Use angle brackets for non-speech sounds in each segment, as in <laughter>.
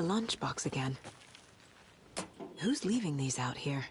A lunchbox again. Who's leaving these out here?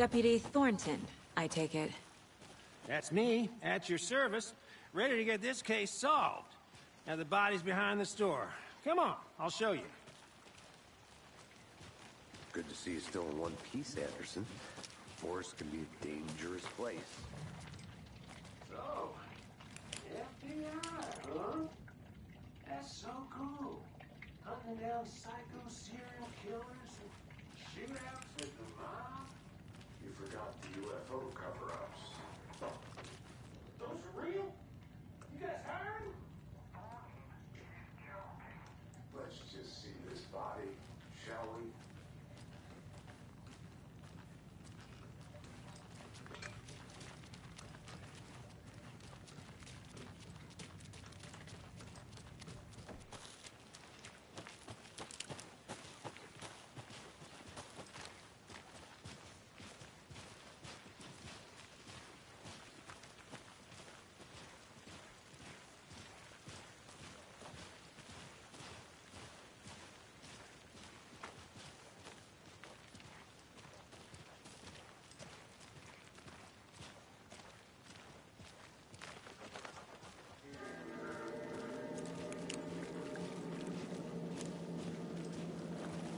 Deputy Thornton, I take it. That's me, at your service, ready to get this case solved. Now the body's behind the store. Come on, I'll show you. Good to see you still in one piece, Anderson. Forest can be a dangerous place. So, FBI, huh? That's so cool. Hunting down psycho serial killers and shootouts with the mob. You forgot the UFO cover-ups. Those are real? You guys heard? Let's just see this body, shall we?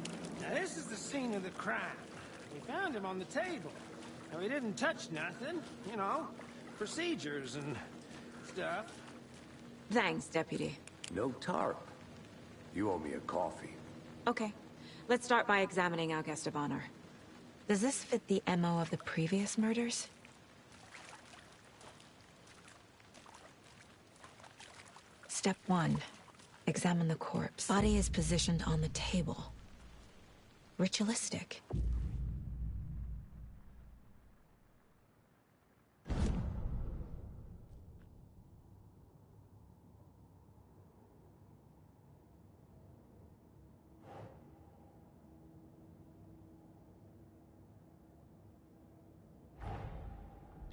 Now this is the scene of the crime. We found him on the table. Now he didn't touch nothing, you know, procedures and stuff. Thanks, Deputy. No tarp. You owe me a coffee. Okay. Let's start by examining our guest of honor. Does this fit the MO of the previous murders? Step one. Examine the corpse. Body is positioned on the table. Ritualistic.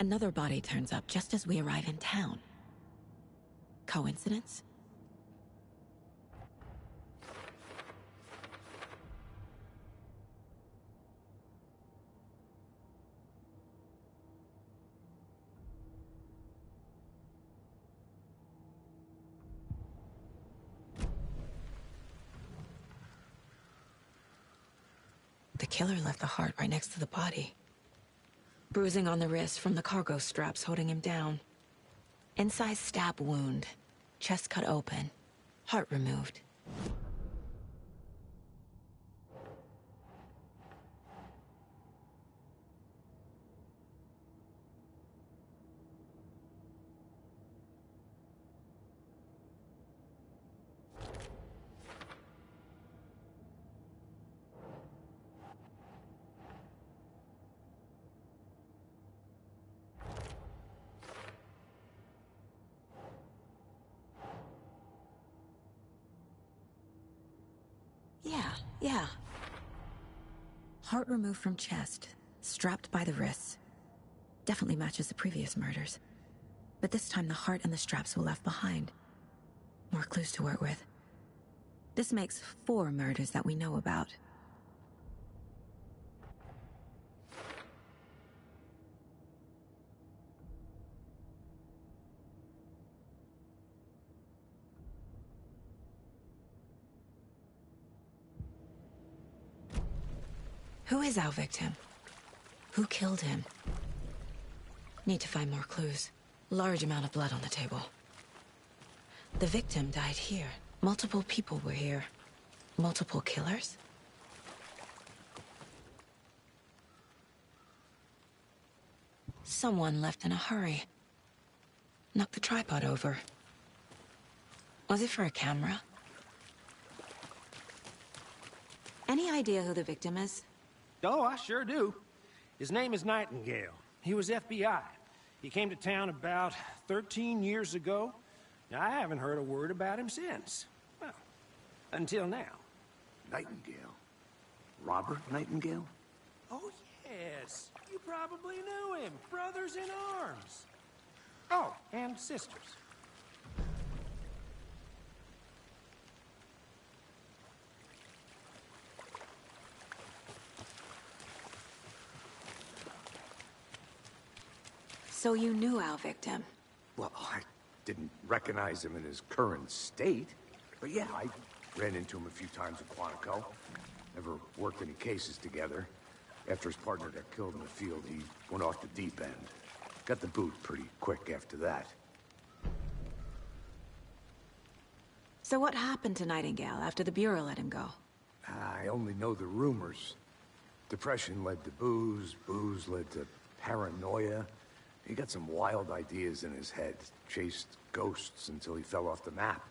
Another body turns up just as we arrive in town. Coincidence? Killer left the heart right next to the body. Bruising on the wrist from the cargo straps holding him down. Inside stab wound. Chest cut open. Heart removed. Yeah, yeah. Removed from chest, strapped by the wrists. Definitely matches the previous murders. But this time the heart and the straps were left behind. More clues to work with. This makes four murders that we know about. Who is our victim? Who killed him? Need to find more clues. Large amount of blood on the table. The victim died here. Multiple people were here. Multiple killers? Someone left in a hurry. Knocked the tripod over. Was it for a camera? Any idea who the victim is? Oh, I sure do. His name is Nightingale. He was FBI. He came to town about 13 years ago. Now, I haven't heard a word about him since. Well, until now. Nightingale? Robert Nightingale? Oh, yes. You probably knew him. Brothers in arms. Oh, and sisters. So you knew our victim? Well, I didn't recognize him in his current state. But yeah, I ran into him a few times in Quantico. Never worked any cases together. After his partner got killed in the field, he went off the deep end. Got the boot pretty quick after that. So what happened to Nightingale after the Bureau let him go? I only know the rumors. Depression led to booze, booze led to paranoia. He got some wild ideas in his head, chased ghosts until he fell off the map.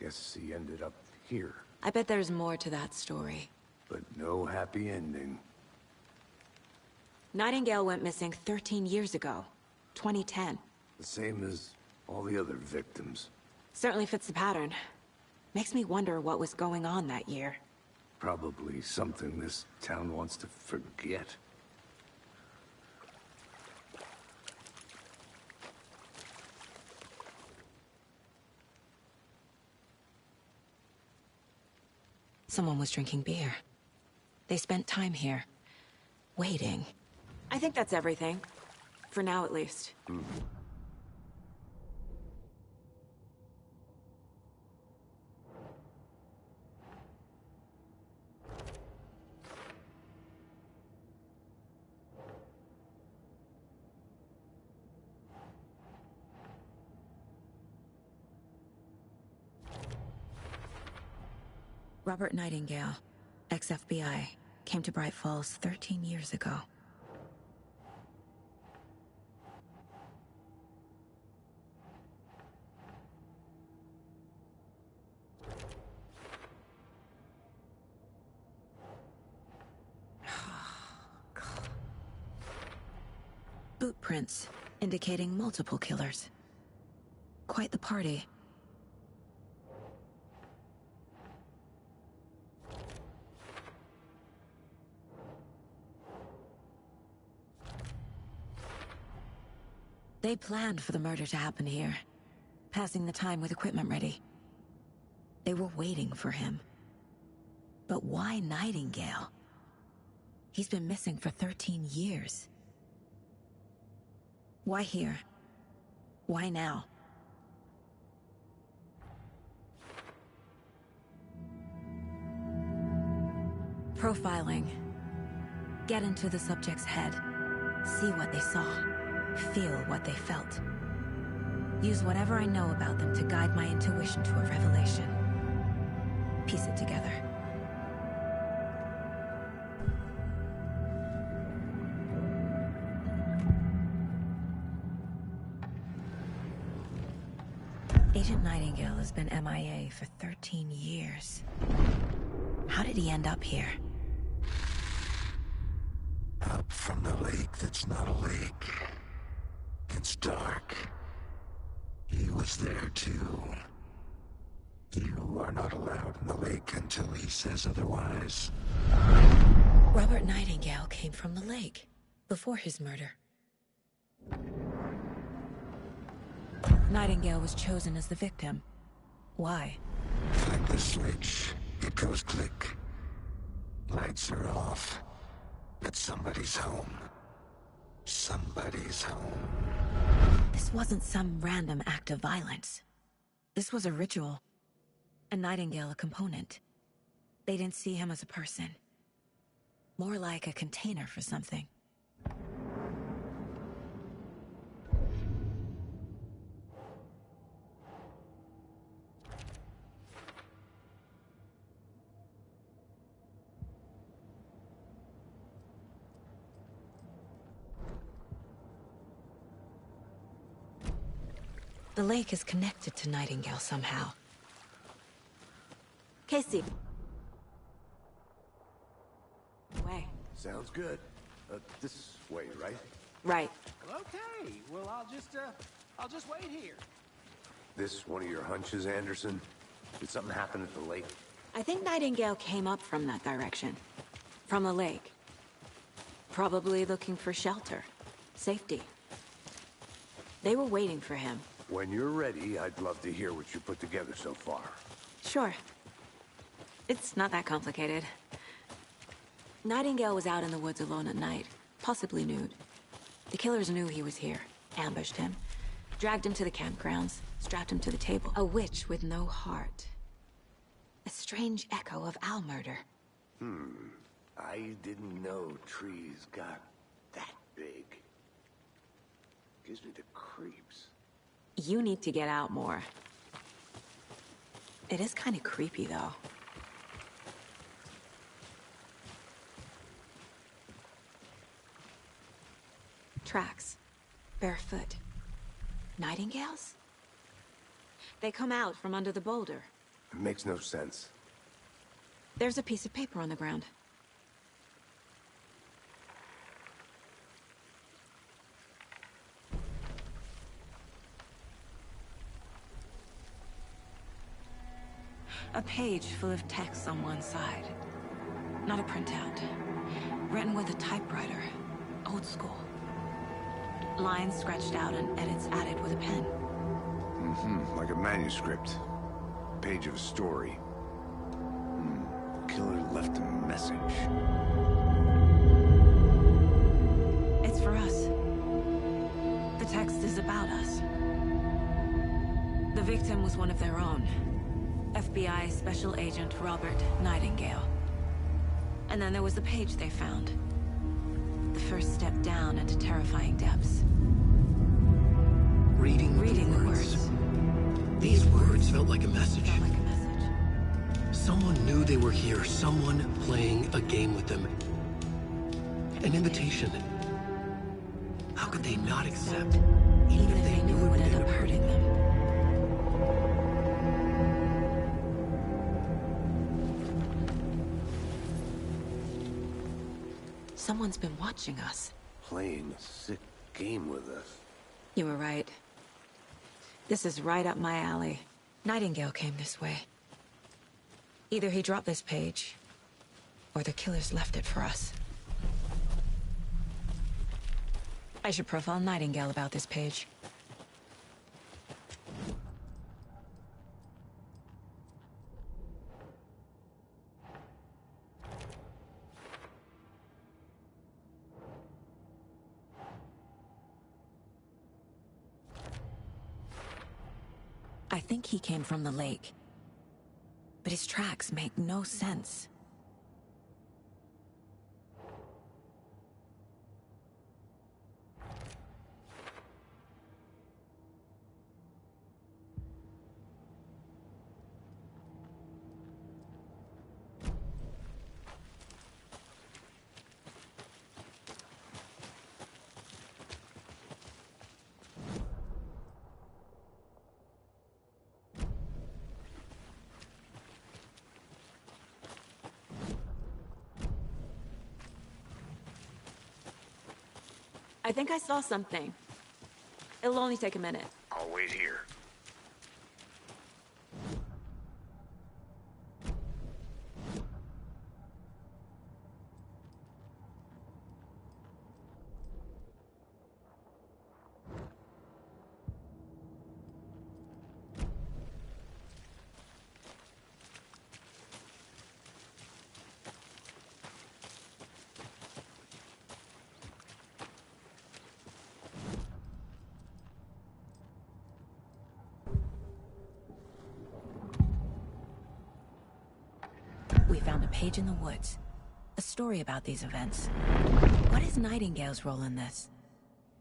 Guess he ended up here, I bet there's more to that story. but no happy ending. Nightingale went missing 13 years ago. 2010. The same as all the other victims. Certainly fits the pattern. Makes me wonder what was going on that year. Probably something this town wants to forget. Someone was drinking beer. They spent time here. Waiting. I think that's everything. For now, at least. Hmm. Robert Nightingale, ex-FBI, came to Bright Falls 13 years ago. <sighs> Boot prints indicating multiple killers. Quite the party. They planned for the murder to happen here, passing the time with equipment ready. They were waiting for him. But why Nightingale? He's been missing for 13 years. Why here? Why now? Profiling. Get into the subject's head. See what they saw. Feel what they felt. Use whatever I know about them to guide my intuition to a revelation. Piece it together. Agent Nightingale has been MIA for 13 years. How did he end up here? Up from the lake that's not a lake. It's dark. He was there too. You are not allowed in the lake until he says otherwise. Robert Nightingale came from the lake before his murder. Nightingale was chosen as the victim. Why? Flip the switch. It goes click. Lights are off. But somebody's home. Somebody's home. This wasn't some random act of violence. This was a ritual. And Nightingale a component. They didn't see him as a person. More like a container for something. The lake is connected to Nightingale somehow. Casey. Way. Sounds good. Uh, this way, right? Right. Okay, well, I'll just, uh, I'll just wait here. This one of your hunches, Anderson? Did something happen at the lake? I think Nightingale came up from that direction. From the lake. Probably looking for shelter. Safety. They were waiting for him. When you're ready, I'd love to hear what you put together so far. Sure. It's not that complicated. Nightingale was out in the woods alone at night, possibly nude. The killers knew he was here, ambushed him, dragged him to the campgrounds, strapped him to the table. A witch with no heart. A strange echo of owl murder. Hmm. I didn't know trees got that big. Gives me the creeps. You need to get out more. It is kind of creepy, though. Tracks. Barefoot. Nightingales? They come out from under the boulder. It makes no sense. There's a piece of paper on the ground. A page full of text on one side. Not a printout. Written with a typewriter. Old school. Lines scratched out and edits added with a pen. Hmm, like a manuscript. Page of a story. Hmm. Killer left a message. It's for us. The text is about us. The victim was one of their own. FBI Special Agent Robert Nightingale. And then there was the page they found. The first step down into terrifying depths. Reading, Reading the the words. words. These words felt like a message. Felt like a message. Someone knew they were here, someone playing a game with them. An invitation. How could they not accept? Even if they knew it would end up hurting them. Someone's been watching us. Playing a sick game with us. You were right. This is right up my alley. Nightingale came this way. Either he dropped this page, or the killers left it for us. I should profile Nightingale about this page. I think he came from the lake. But his tracks make no sense. I think I saw something. It'll only take a minute. I'll wait here. We found a page in the woods. A story about these events. What is Nightingale's role in this?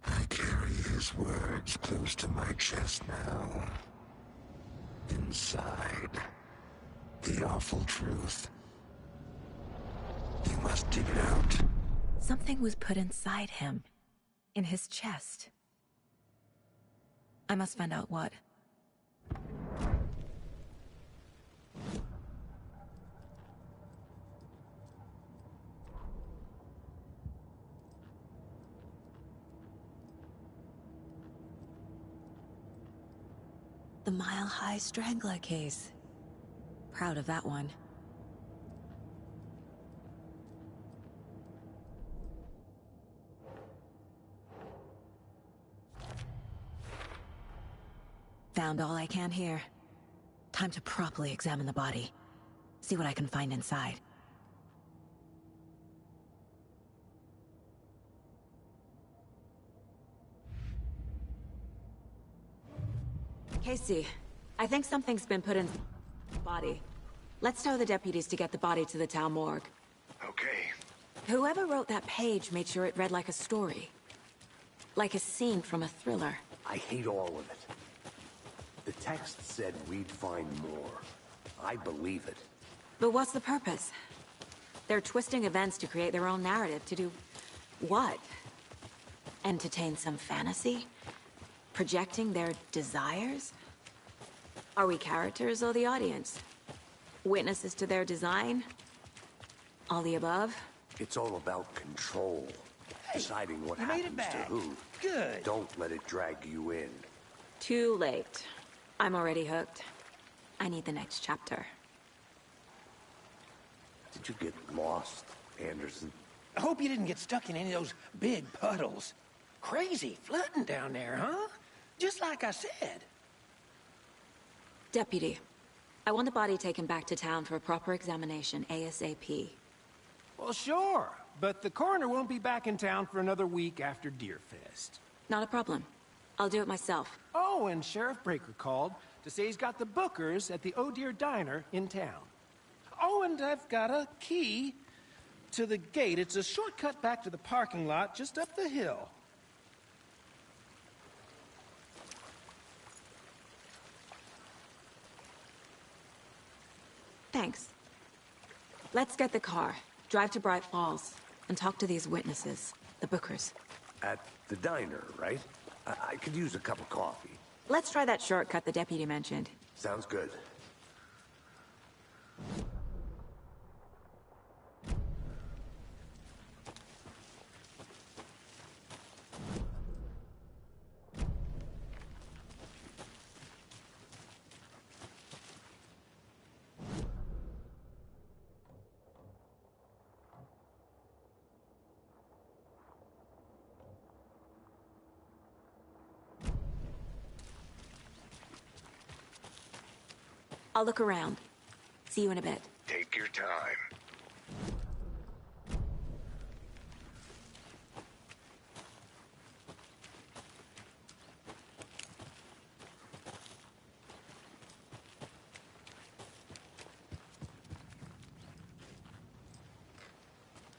I carry his words close to my chest now. Inside, the awful truth. You must dig it out. Something was put inside him. In his chest. I must find out what. Mile High Strangler case. Proud of that one. Found all I can here. Time to properly examine the body. See what I can find inside. Casey, I think something's been put in the body. Let's tell the deputies to get the body to the town morgue. Okay. Whoever wrote that page made sure it read like a story. Like a scene from a thriller. I hate all of it. The text said we'd find more. I believe it. But what's the purpose? They're twisting events to create their own narrative. To do what? Entertain some fantasy? Projecting their desires? Are we characters or the audience? Witnesses to their design? All the above? It's all about control. Deciding what you happens to back. who. Good. Don't let it drag you in. Too late. I'm already hooked. I need the next chapter. Did you get lost, Anderson? I hope you didn't get stuck in any of those big puddles. Crazy flooding down there, huh? Just like I said. Deputy, I want the body taken back to town for a proper examination ASAP. Well, sure, but the coroner won't be back in town for another week after Deerfest. Not a problem. I'll do it myself. Oh, and Sheriff Breaker called to say he's got the bookers at the Oh Deer Diner in town. Oh, and I've got a key to the gate. It's a shortcut back to the parking lot just up the hill. Thanks. Let's get the car, drive to Bright Falls, and talk to these witnesses, the Bookers. At the diner, right? I, I could use a cup of coffee. Let's try that shortcut the deputy mentioned. Sounds good. I'll look around. See you in a bit. Take your time.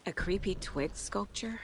A creepy twig sculpture?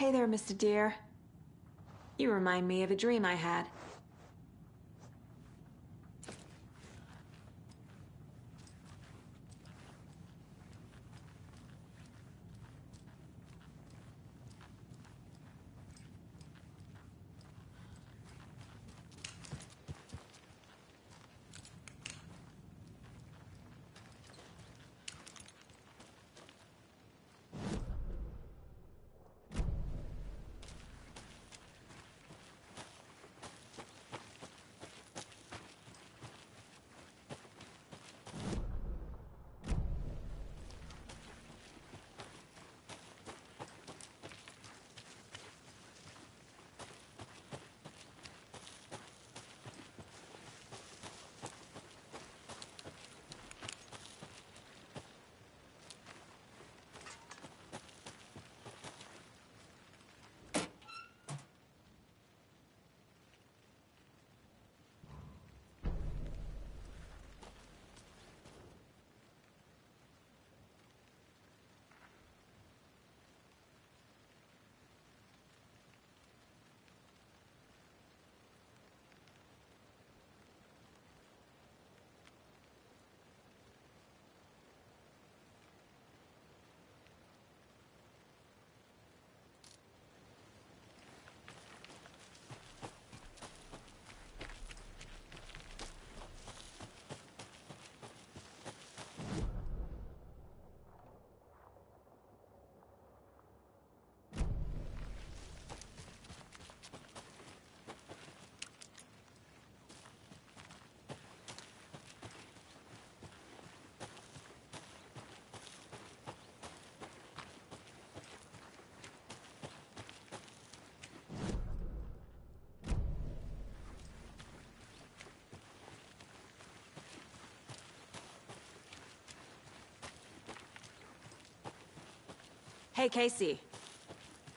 Hey there, Mr. Deer. You remind me of a dream I had. Hey, Casey.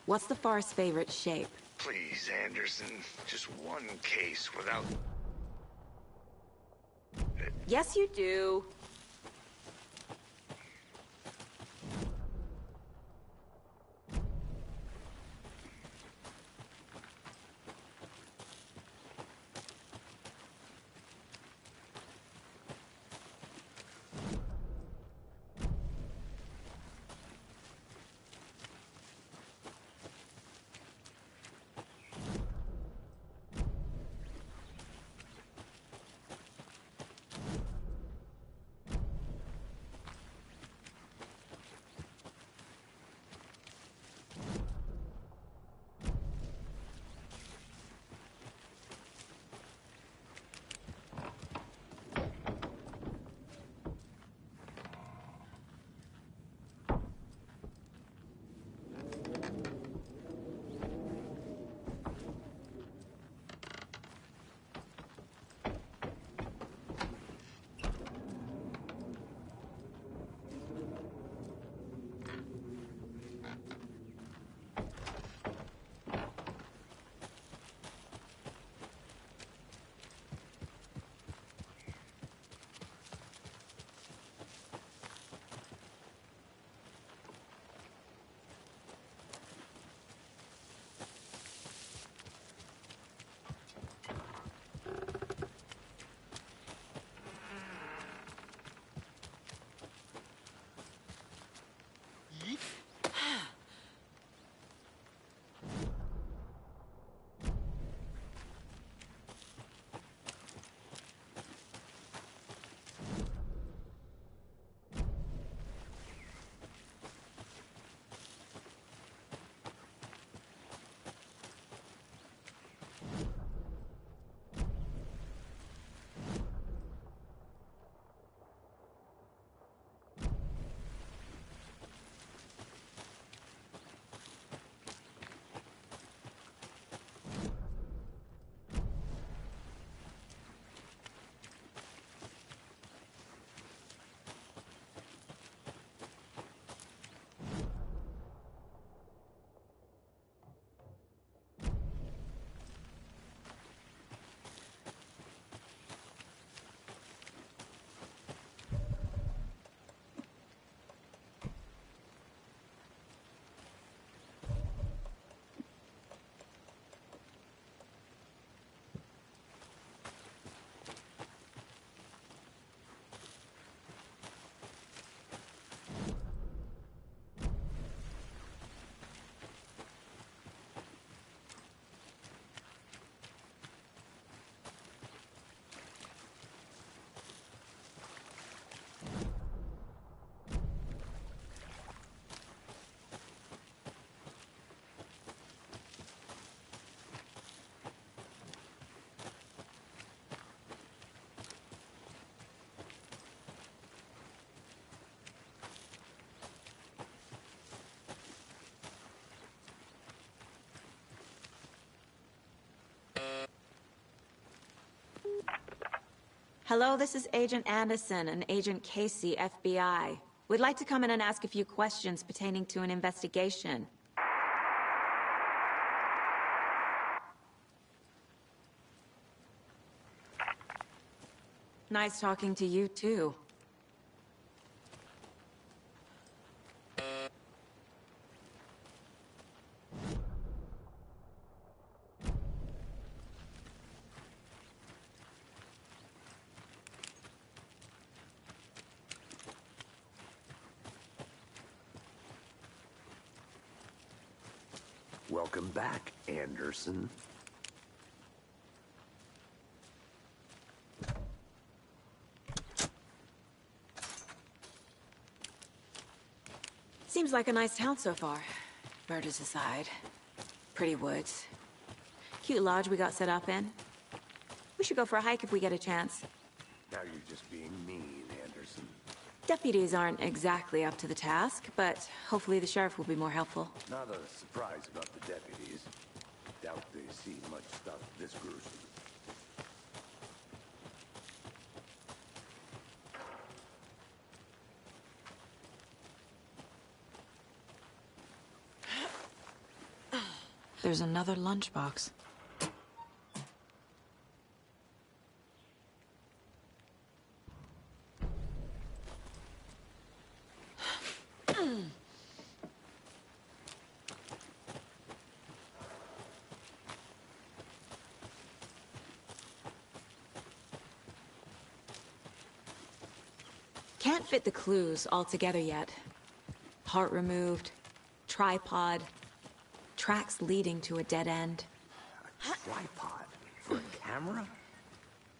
What's the Forest's favorite shape? Please, Anderson. Just one case without... Yes, you do. Hello, this is Agent Anderson and Agent Casey, FBI. We'd like to come in and ask a few questions pertaining to an investigation. Nice talking to you, too. Welcome back, Anderson. Seems like a nice town so far. Murders aside. Pretty woods. Cute lodge we got set up in. We should go for a hike if we get a chance. Now you're just being mean, Anderson. Deputies aren't exactly up to the task, but hopefully the sheriff will be more helpful. Not a surprise about the deputies. See much stuff this gruesome. There's another lunchbox. Can't the clues all together yet. Heart removed, tripod, tracks leading to a dead end. A Tripod? For a camera?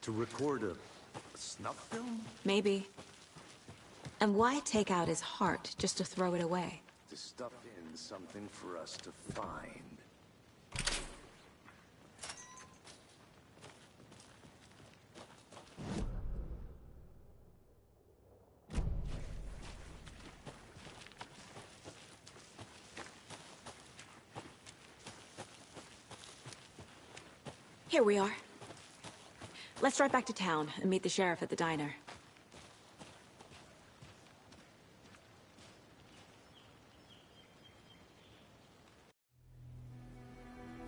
To record a, a snuff film? Maybe. And why take out his heart just to throw it away? To stuff in something for us to find. Here we are. Let's drive back to town and meet the sheriff at the diner.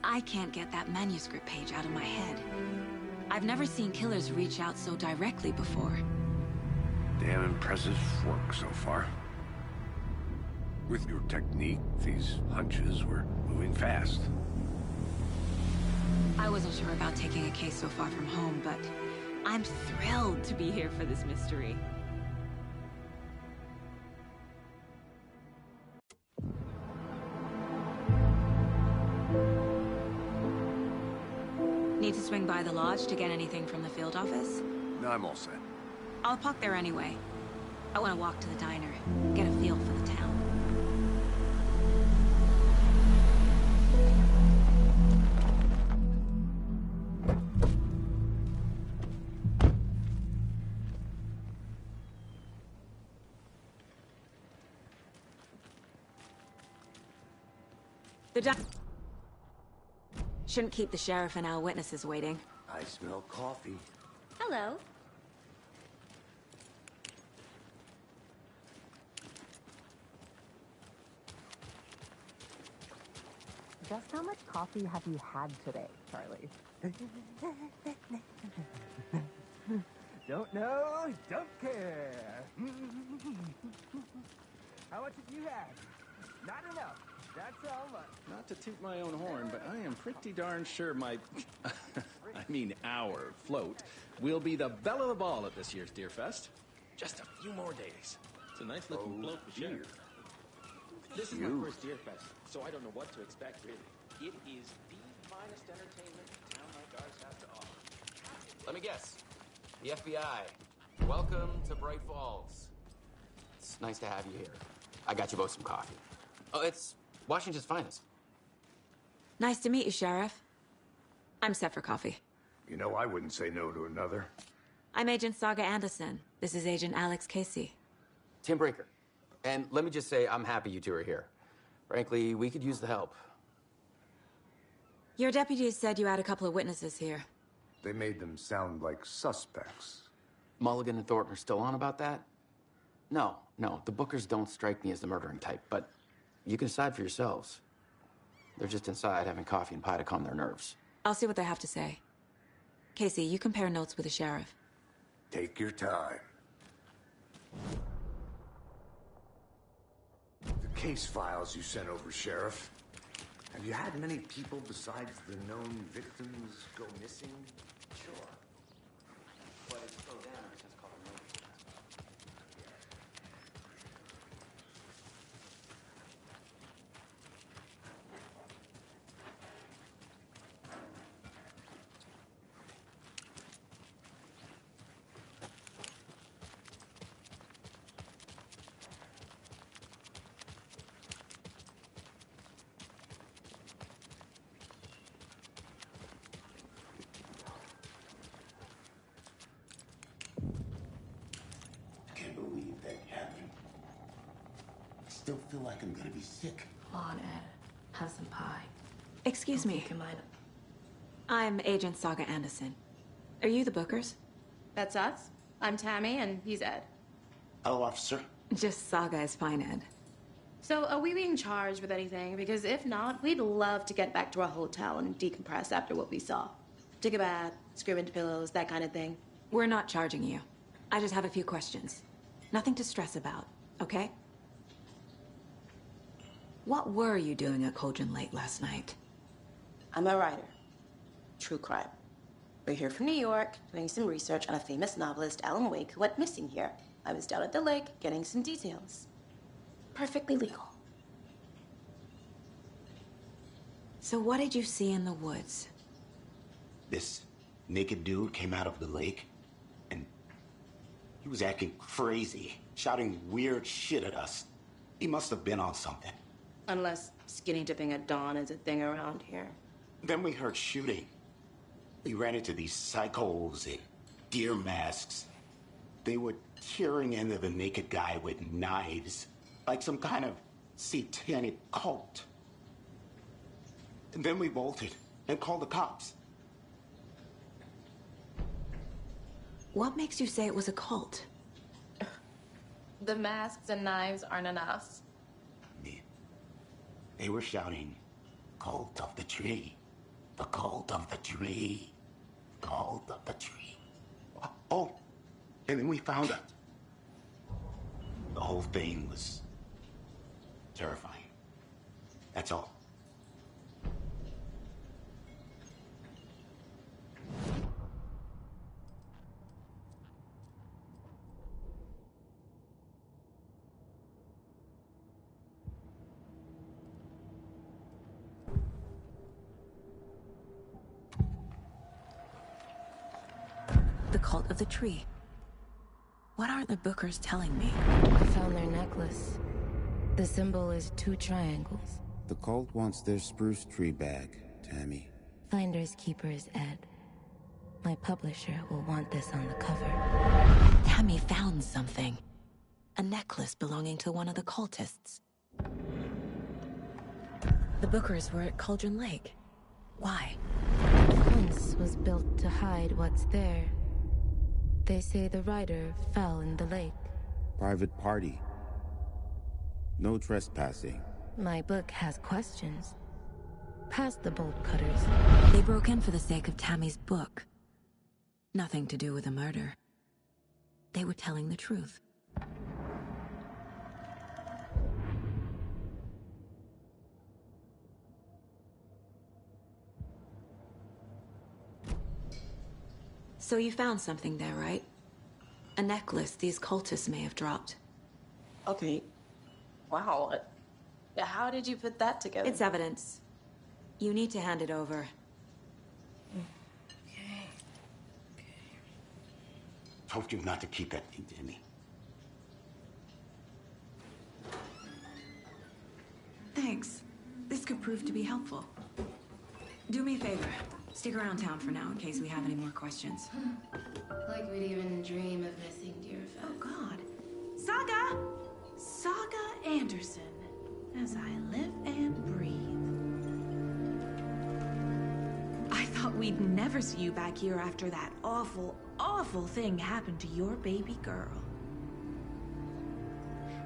I can't get that manuscript page out of my head. I've never seen killers reach out so directly before. Damn impressive work so far. With your technique, these hunches were moving fast. I wasn't sure about taking a case so far from home, but I'm thrilled to be here for this mystery. Need to swing by the lodge to get anything from the field office? No, I'm all set. I'll park there anyway. I want to walk to the diner, get a feel for the town. Shouldn't keep the sheriff and our witnesses waiting. I smell coffee. Hello. Just how much coffee have you had today, Charlie? <laughs> don't know, don't care. <laughs> how much have you had? Not enough. That's how. Not to toot my own horn, but I am pretty darn sure my, <laughs> I mean our float, will be the belle of the ball at this year's Deer Fest. Just a few more days. It's a nice looking float for sure. This is You. my first Deer Fest, so I don't know what to expect, really. It is the finest entertainment a town like ours has to offer. Let me guess. The FBI. Welcome to Bright Falls. It's nice to have you here. I got you both some coffee. Oh, it's Washington's finest. Nice to meet you, Sheriff. I'm set for coffee. You know, I wouldn't say no to another. I'm Agent Saga Anderson. This is Agent Alex Casey. Tim Breaker. And let me just say, I'm happy you two are here. Frankly, we could use the help. Your deputies said you had a couple of witnesses here. They made them sound like suspects. Mulligan and Thornton are still on about that? No, no, the Bookers don't strike me as the murdering type, but you can decide for yourselves. They're just inside having coffee and pie to calm their nerves. I'll see what they have to say. Casey, you compare notes with the sheriff. Take your time. The case files you sent over, Sheriff. Have you had many people besides the known victims go missing? Sure. But it's slowed down ever since Carter Murphy. Can't believe that happened. I still feel like I'm gonna be sick. Come on, Ed. Have some pie. Excuse me. I'm Agent Saga Anderson. Are you the Bookers? That's us. I'm Tammy, and he's Ed. Hello, officer. Just Saga is fine, Ed. So, are we being charged with anything? Because if not, we'd love to get back to our hotel and decompress after what we saw. Take a bath, scream into pillows, that kind of thing. We're not charging you. I just have a few questions. Nothing to stress about, okay? What were you doing at Cauldron Lake last night? I'm a writer. True crime. We're here from New York, doing some research on a famous novelist, Alan Wake, who went missing here. I was down at the lake, getting some details. Perfectly legal. So what did you see in the woods? This naked dude came out of the lake, and he was acting crazy, shouting weird shit at us. He must have been on something. Unless skinny dipping at dawn is a thing around here. Then we heard shooting. We ran into these psychos in deer masks. They were tearing into the naked guy with knives, like some kind of satanic cult. And then we bolted and called the cops. What makes you say it was a cult? <laughs> The masks and knives aren't enough. They were shouting, Cult of the tree. The cult of the tree. Cult of the tree. Oh, oh and then we found it. The whole thing was terrifying. That's all. The cult of the tree. What aren't the Bookers telling me? I found their necklace. The symbol is two triangles. The cult wants their spruce tree back, Tammy. Finders keepers, Ed. My publisher will want this on the cover. Tammy found something. A necklace belonging to one of the cultists. The Bookers were at Cauldron Lake. Why? The fence was built to hide what's there. They say the rider fell in the lake. Private party. No trespassing. My book has questions. Past the bolt cutters. They broke in for the sake of Tammy's book. Nothing to do with a murder. They were telling the truth. So you found something there, right? A necklace these cultists may have dropped. Okay. Wow. How did you put that together? It's evidence. You need to hand it over. Okay. okay. Told you not to keep that thing to me. Thanks. This could prove to be helpful. Do me a favor. Stick around town for now in case we have any more questions. <laughs> Like we'd even dream of missing Deerfest. Oh, God. Saga! Saga Anderson. As I live and breathe. I thought we'd never see you back here after that awful, awful thing happened to your baby girl.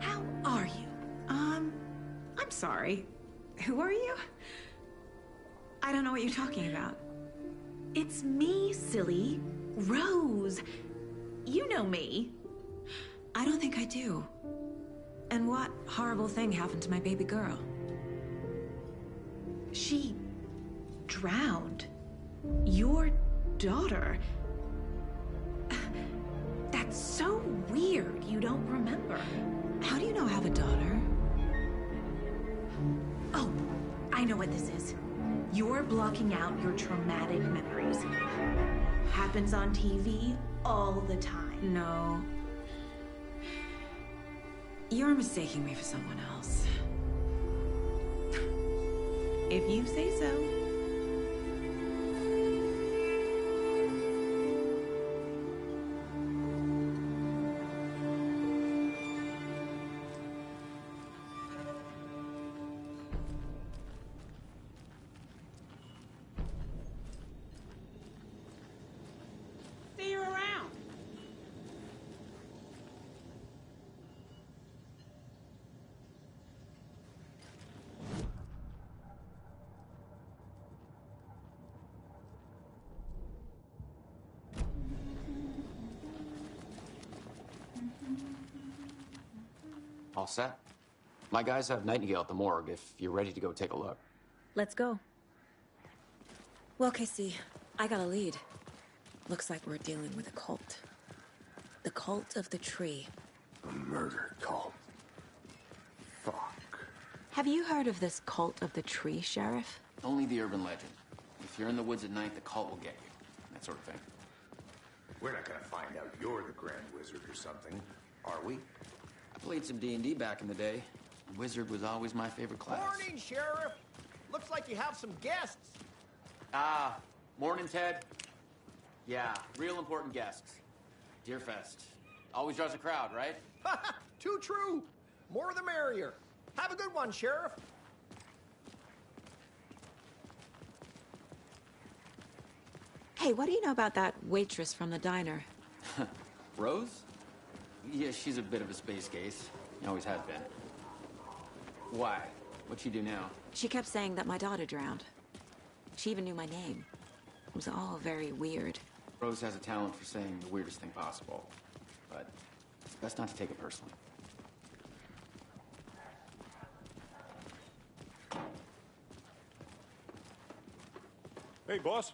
How are you? Um, I'm sorry. Who are you? I don't know what you're talking about. It's me, silly. Rose. You know me. I don't think I do. And what horrible thing happened to my baby girl? She drowned. Your daughter. <sighs> That's so weird you don't remember. How do you know I have a daughter? Oh, I know what this is. You're blocking out your traumatic memories. Happens on TV all the time. No. You're mistaking me for someone else. If you say so. All set? My guys have Nightingale at the morgue if you're ready to go take a look. Let's go. Well, Casey, I got a lead. Looks like we're dealing with a cult. The cult of the tree. A murder cult. Fuck. Have you heard of this cult of the tree, Sheriff? Only the urban legend. If you're in the woods at night, the cult will get you. That sort of thing. We're not gonna find out you're the Grand Wizard or something, are we? I played some D&D back in the day. Wizard was always my favorite class. Morning, Sheriff. Looks like you have some guests. Ah, morning, Ted. Yeah, real important guests. Deerfest. Always draws a crowd, right? Too true. More the merrier. Have a good one, Sheriff. Hey, what do you know about that waitress from the diner? <laughs> Rose? Yeah, she's a bit of a space case. Always has been. Why? What'd she do now? She kept saying that my daughter drowned. She even knew my name. It was all very weird. Rose has a talent for saying the weirdest thing possible. But it's best not to take it personally. Hey, boss.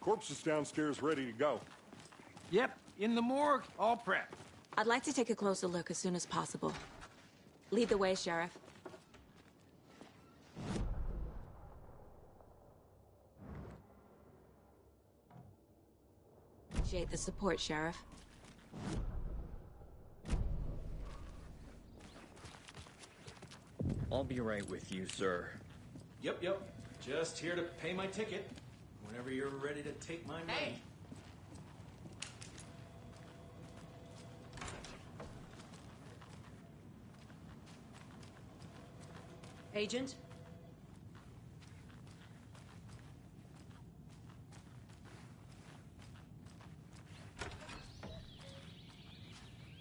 Corpse is downstairs ready to go. Yep, in the morgue, all prepped. I'd like to take a closer look as soon as possible. Lead the way, Sheriff. Appreciate the support, Sheriff. I'll be right with you, sir. Yep, yep. Just here to pay my ticket. Whenever you're ready to take my money. Agent?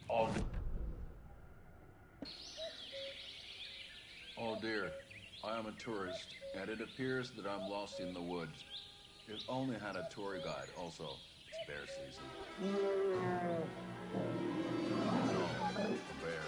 Oh, oh dear, I am a tourist, and it appears that I'm lost in the woods. If only had a tour guide. Also, it's bear season. No, oh, a bear.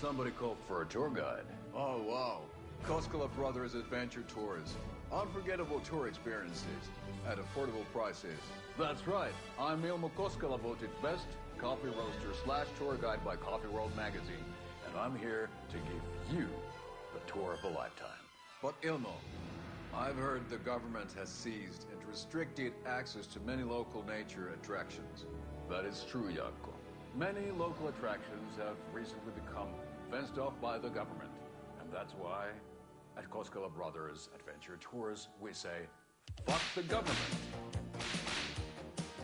Somebody called for a tour guide? Oh, wow. Koskela Brothers Adventure Tours. Unforgettable tour experiences at affordable prices. That's right. I'm Ilmo Koskela, voted best coffee roaster slash tour guide by Coffee World magazine. And I'm here to give you the tour of a lifetime. But Ilmo, I've heard the government has seized and restricted access to many local nature attractions. That is true, Jaakko. Many local attractions have recently become fenced off by the government. And that's why, at Koskela Brothers Adventure Tours, we say, fuck the government.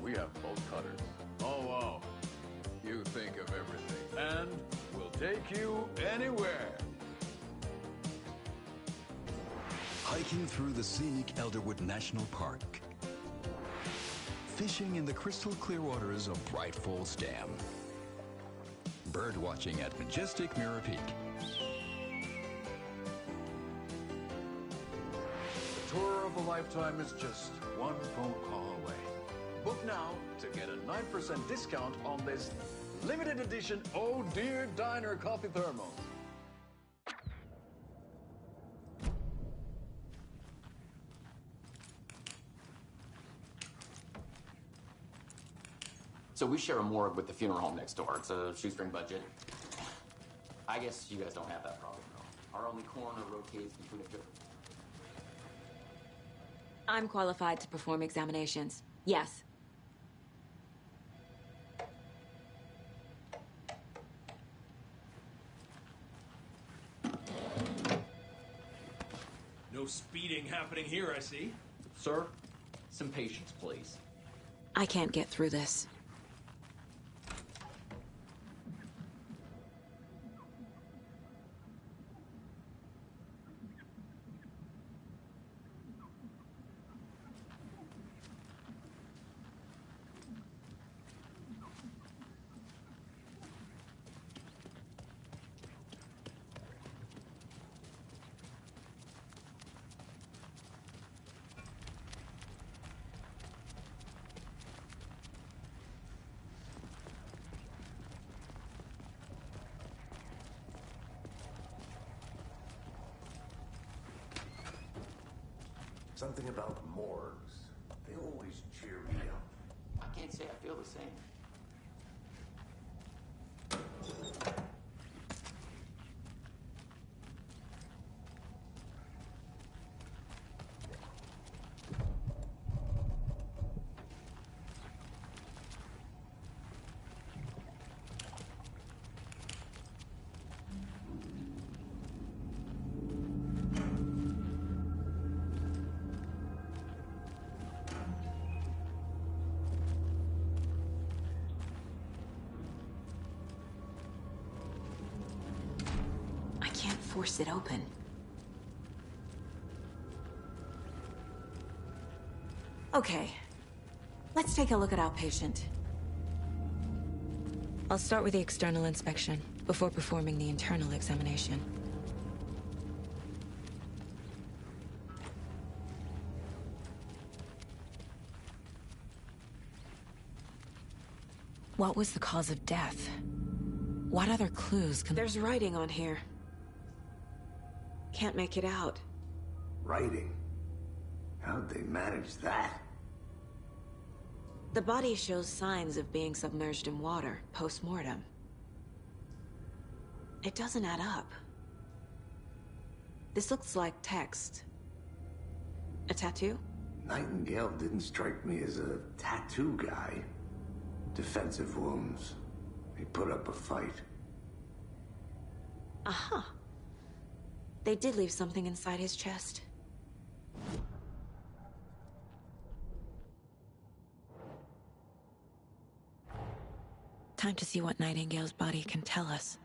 We have bolt cutters. Oh, wow. You think of everything, and we'll take you anywhere. Hiking through the scenic Elderwood National Park. Fishing in the crystal clear waters of Bright Falls Dam. Bird watching at majestic Mirror Peak. The tour of a lifetime is just one phone call away. Book now to get a 9% discount on this limited edition Oh Deer Diner coffee thermos. So we share a morgue with the funeral home next door. It's a shoestring budget. I guess you guys don't have that problem, though. Our only coroner rotates between a few. I'm qualified to perform examinations. Yes. No speeding happening here, I see. Sir, some patience, please. I can't get through this. I can't force it open. Okay. Let's take a look at outpatient. I'll start with the external inspection before performing the internal examination. What was the cause of death? What other clues can... There's writing on here. Can't make it out. Writing? How'd they manage that? The body shows signs of being submerged in water, post-mortem. It doesn't add up. This looks like text. A tattoo? Nightingale didn't strike me as a tattoo guy. Defensive wounds. He put up a fight. Aha. They did leave something inside his chest. Time to see what Nightingale's body can tell us.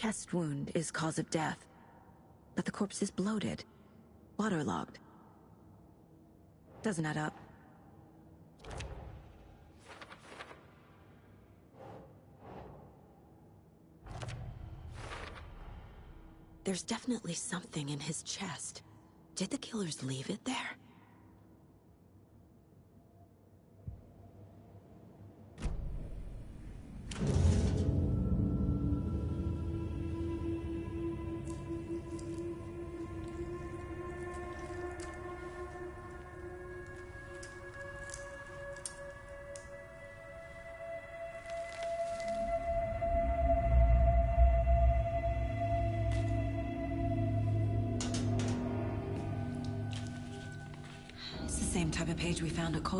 Chest wound is cause of death. But the corpse is bloated. Waterlogged. Doesn't add up. There's definitely something in his chest. Did the killers leave it there?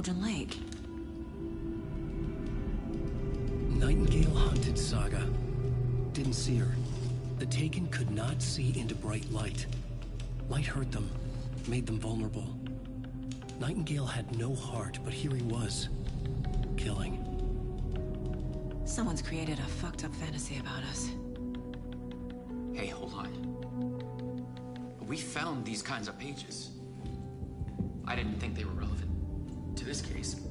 Found Lake. Nightingale Hunted Saga. Didn't see her. The Taken could not see into bright light. Light hurt them, made them vulnerable. Nightingale had no heart, but here he was. Killing. Someone's created a fucked up fantasy about us. Hey, hold on. We found these kinds of pages. I didn't think they were relevant to this case.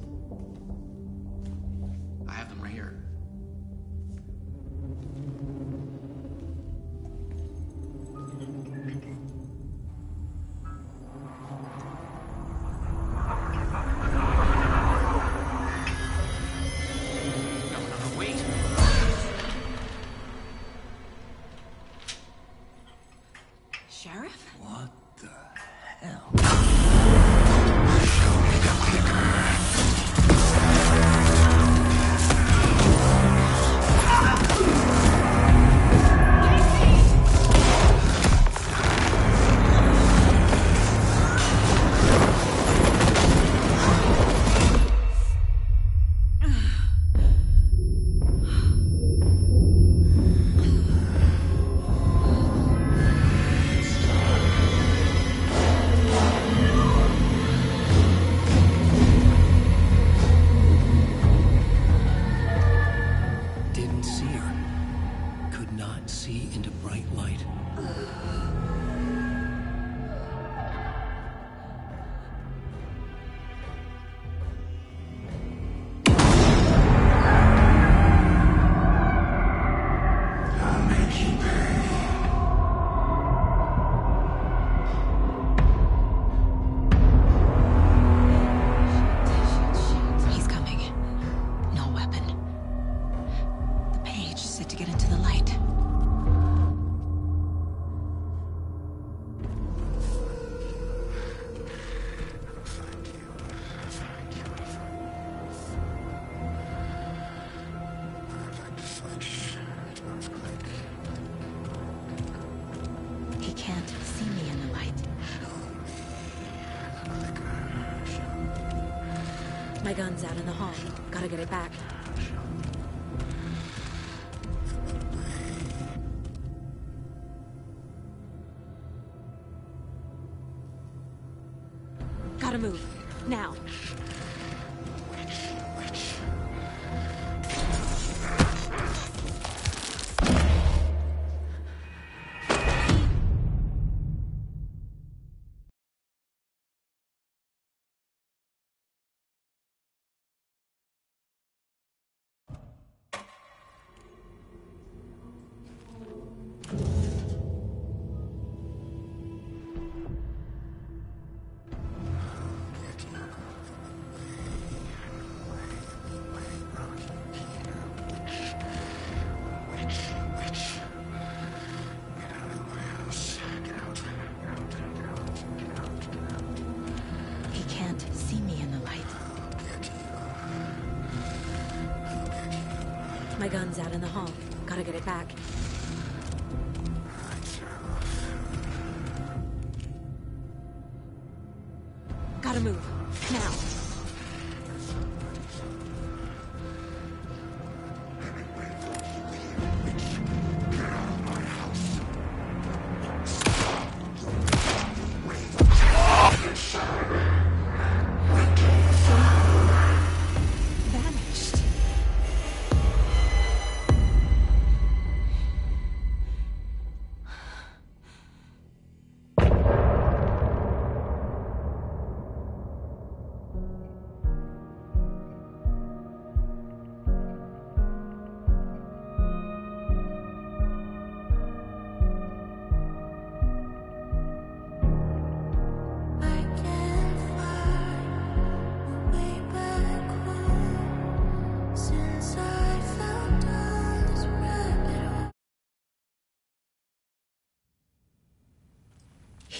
My gun's out in the hall. Gotta get it back.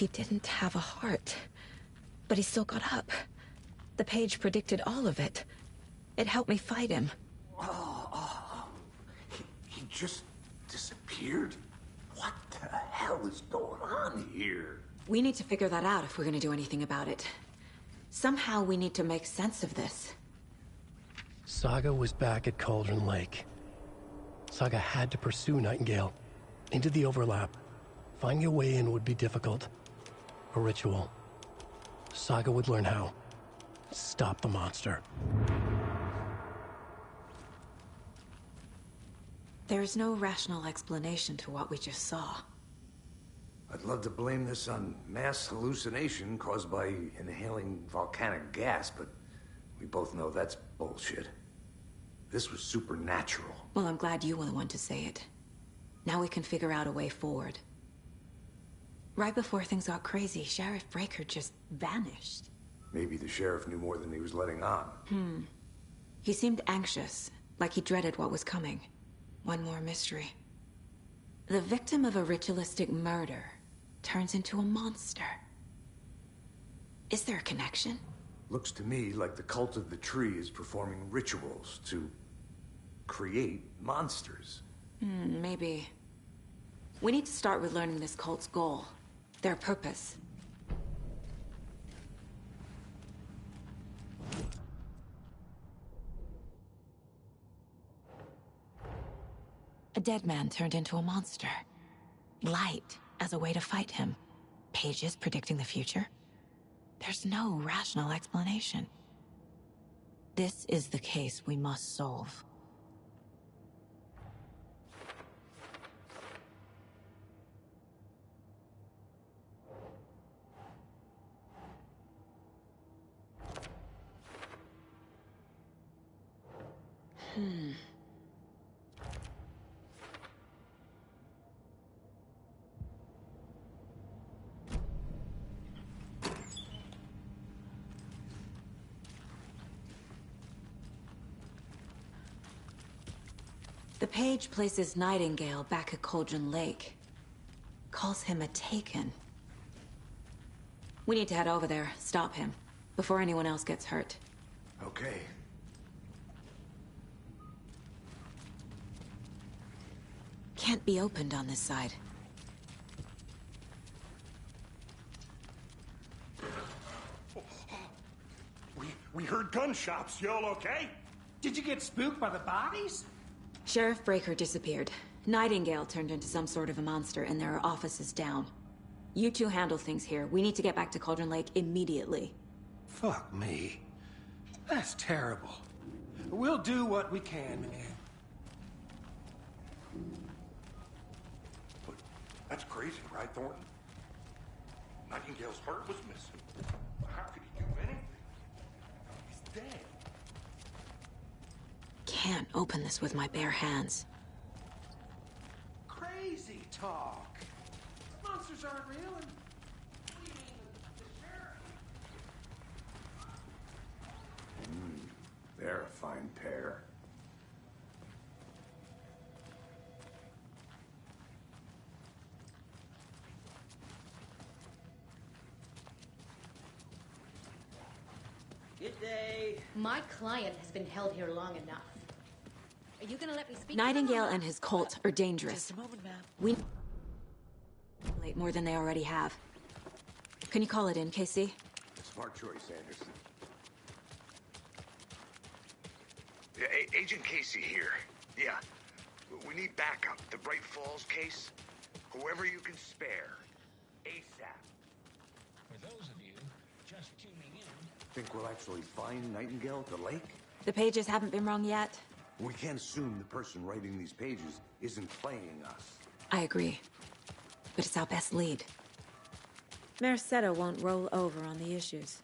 He didn't have a heart, but he still got up. The page predicted all of it. It helped me fight him. Oh, oh, oh. He, he just disappeared? What the hell is going on here? We need to figure that out if we're gonna do anything about it. Somehow we need to make sense of this. Saga was back at Cauldron Lake. Saga had to pursue Nightingale. Into the overlap. Finding a way in would be difficult. A ritual. Saga would learn how. Stop the monster. There's no rational explanation to what we just saw. I'd love to blame this on mass hallucination caused by inhaling volcanic gas, but we both know that's bullshit. This was supernatural. Well, I'm glad you were the one to say it. Now we can figure out a way forward. Right before things got crazy, Sheriff Breaker just vanished. Maybe the sheriff knew more than he was letting on. Hmm. He seemed anxious, like he dreaded what was coming. One more mystery. The victim of a ritualistic murder turns into a monster. Is there a connection? Looks to me like the cult of the tree is performing rituals to create monsters. Hmm, maybe. We need to start with learning this cult's goal, their purpose. A dead man turned into a monster. Light as a way to fight him. Pages predicting the future. There's no rational explanation. This is the case we must solve. The page places Nightingale back at Cauldron Lake. Calls him a Taken. We need to head over there, stop him, before anyone else gets hurt. Okay. Can't be opened on this side. We, we heard gunshots. Y'all okay? Did you get spooked by the bodies? Sheriff Breaker disappeared. Nightingale turned into some sort of a monster, and there are offices down. You two handle things here. We need to get back to Cauldron Lake immediately. Fuck me. That's terrible. We'll do what we can, man. That's crazy, right, Thornton? Nightingale's heart was missing. How could he do anything? He's dead. Can't open this with my bare hands. Crazy talk. Monsters aren't real and... What do you mean the, the sheriff? Hmm. They're a fine pair. Good day. My client has been held here long enough. Are you gonna let me speak? Nightingale and his cult are dangerous. Just a moment, ma'am. We late more than they already have. Can you call it in, Casey? Smart choice, Anderson. Yeah, A- Agent Casey here. Yeah. We need backup. The Bright Falls case. Whoever you can spare. ASAP. For those of you just tuning in, Think we'll actually find Nightingale at the lake? The pages haven't been wrong yet. We can't assume the person writing these pages isn't playing us. I agree. But it's our best lead. Mercedo won't roll over on the issues.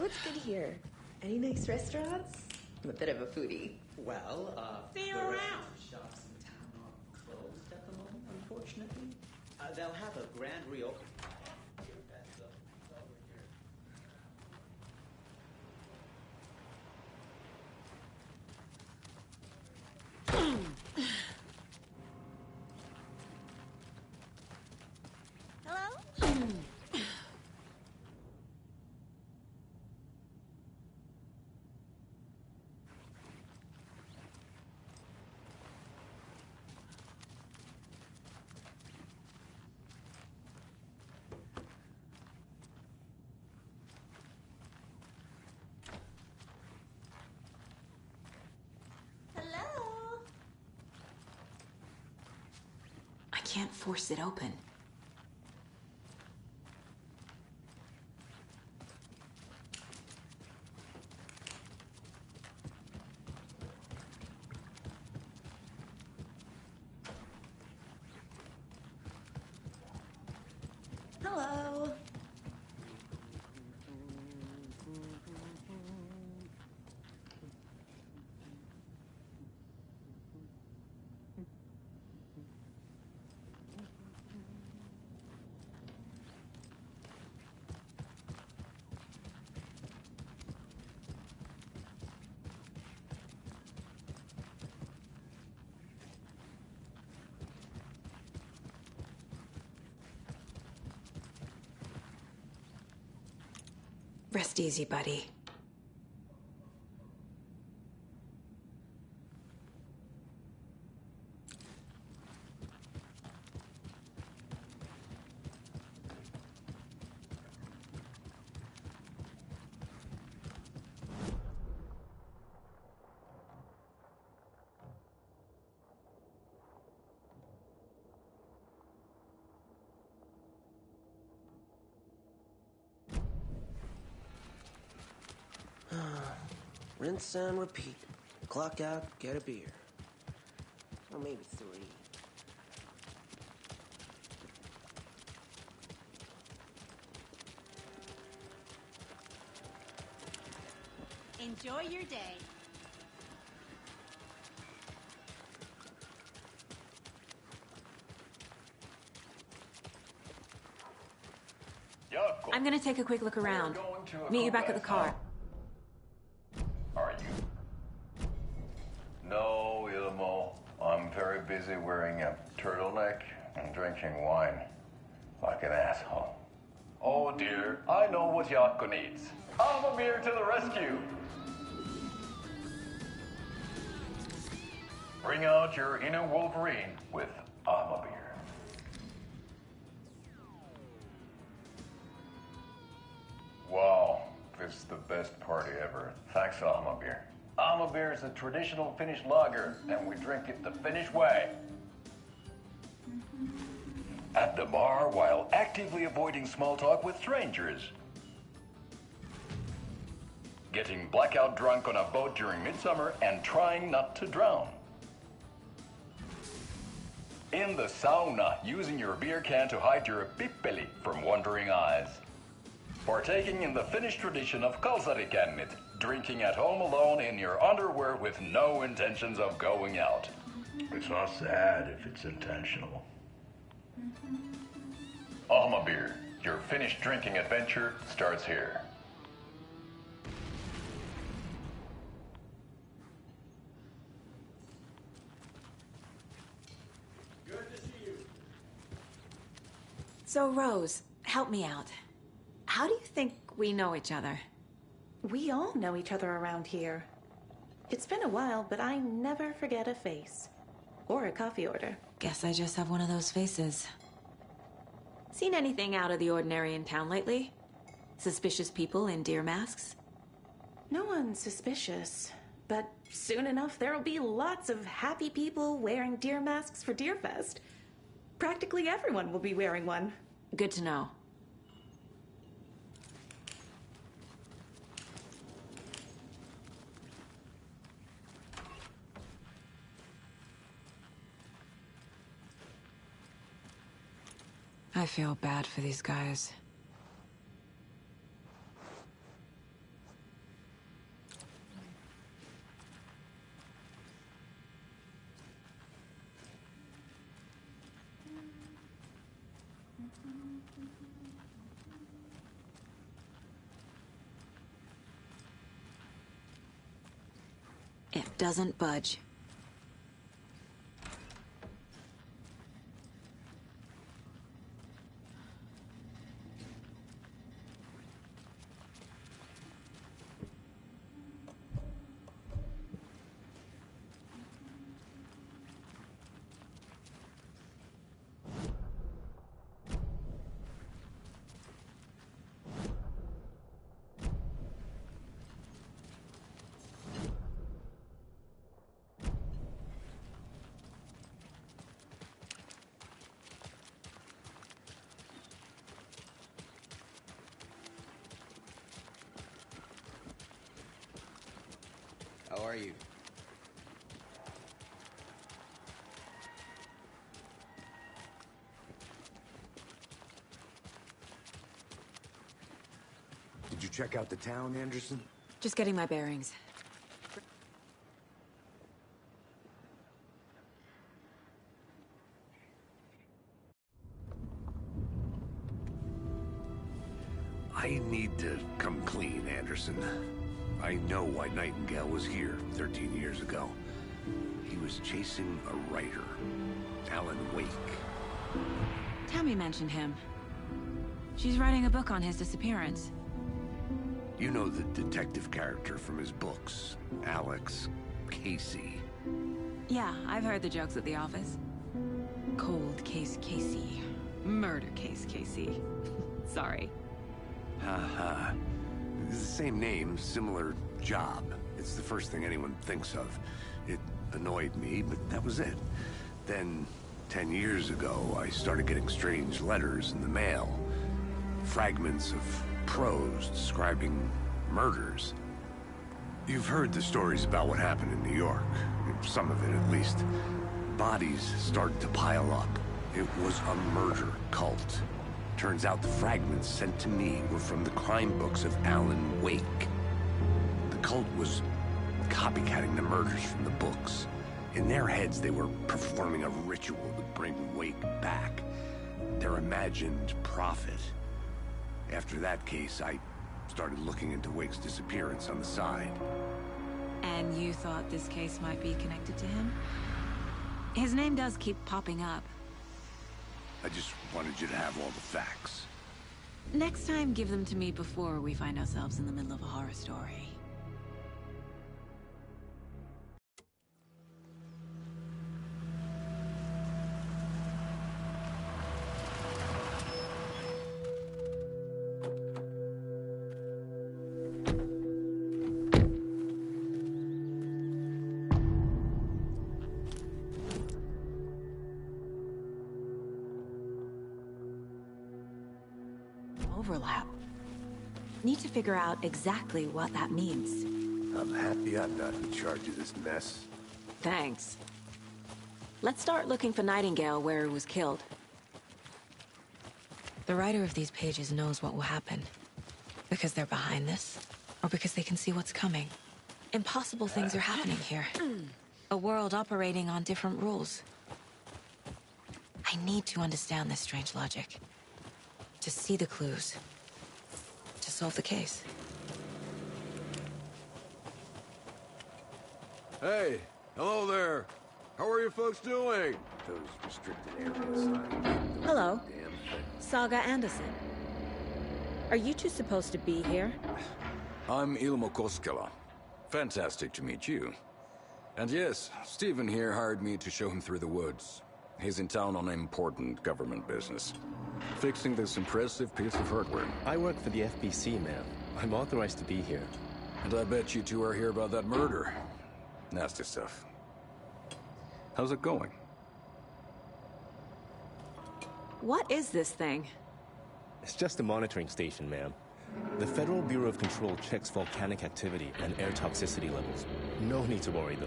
What's good here? Any nice restaurants? I'm a bit of a foodie. Well, uh, See you the around. shops in town are closed at the moment, unfortunately. Uh, they'll have a grand reopening. That's, uh, over here. Hello? Hello? I can't force it open. Hello? Rest easy, buddy. Rinse and repeat. Clock out, get a beer. Or maybe three. Enjoy your day. I'm gonna take a quick look around. going to a Meet you back at the combat car. Are you? No, Ilmo. I'm very busy wearing a turtleneck and drinking wine. Like an asshole. Oh dear, I know what Jaakko needs. Amamir to the rescue! Bring out your inner Wolverine with Amamir. Wow, this is the best party ever. Thanks, Amabir. Amabir is a traditional Finnish lager, and we drink it the Finnish way. At the bar while actively avoiding small talk with strangers. Getting blackout drunk on a boat during midsummer and trying not to drown. In the sauna, using your beer can to hide your pippeli from wandering eyes. Partaking in the Finnish tradition of kalsarikännit, drinking at home alone in your underwear with no intentions of going out. It's not sad if it's intentional. Ahma beer, your finished drinking adventure starts here. Good to see you. So, Rose, help me out. How do you think we know each other? We all know each other around here. It's been a while, but I never forget a face. Or a coffee order. Guess I just have one of those faces. Seen anything out of the ordinary in town lately? Suspicious people in deer masks? No one's suspicious. But soon enough, there'll be lots of happy people wearing deer masks for Deerfest. Practically everyone will be wearing one. Good to know. I feel bad for these guys. It doesn't budge. Out the town, Anderson? Just getting my bearings. I need to come clean, Anderson. I know why Nightingale was here 13 years ago. He was chasing a writer, Alan Wake. Tammy mentioned him. She's writing a book on his disappearance. You know the detective character from his books, Alex Casey. Yeah, I've heard the jokes at the office. Cold case Casey. Murder case Casey. <laughs> Sorry. Ha ha. It's the same name, similar job. It's the first thing anyone thinks of. It annoyed me, but that was it. Then, ten years ago, I started getting strange letters in the mail. Fragments of prose describing murders. You've heard the stories about what happened in New York. Some of it, at least. Bodies started to pile up. It was a murder cult. Turns out the fragments sent to me were from the crime books of Alan Wake. The cult was copycatting the murders from the books. In their heads, they were performing a ritual to bring Wake back. Their imagined prophet. After that case, I started looking into Wake's disappearance on the side. And you thought this case might be connected to him? His name does keep popping up. I just wanted you to have all the facts. Next time, give them to me before we find ourselves in the middle of a horror story. Figure out exactly what that means. I'm happy I'm not in charge of this mess. Thanks. Let's start looking for Nightingale where he was killed. The writer of these pages knows what will happen. Because they're behind this, or because they can see what's coming. Impossible things are happening here. A world operating on different rules. I need to understand this strange logic. To see the clues. To solve the case. Hey, hello there. How are you folks doing? Those restricted area signs. Hello. Damn thing. Saga Anderson. Are you two supposed to be here? I'm Ilmo Koskela. Fantastic to meet you. And yes, Stephen here hired me to show him through the woods. He's in town on important government business. Fixing this impressive piece of hardware. I work for the FBC, ma'am. I'm authorized to be here. And I bet you two are here about that murder. Nasty stuff. How's it going? What is this thing? It's just a monitoring station, ma'am. The Federal Bureau of Control checks volcanic activity and air toxicity levels. No need to worry, though.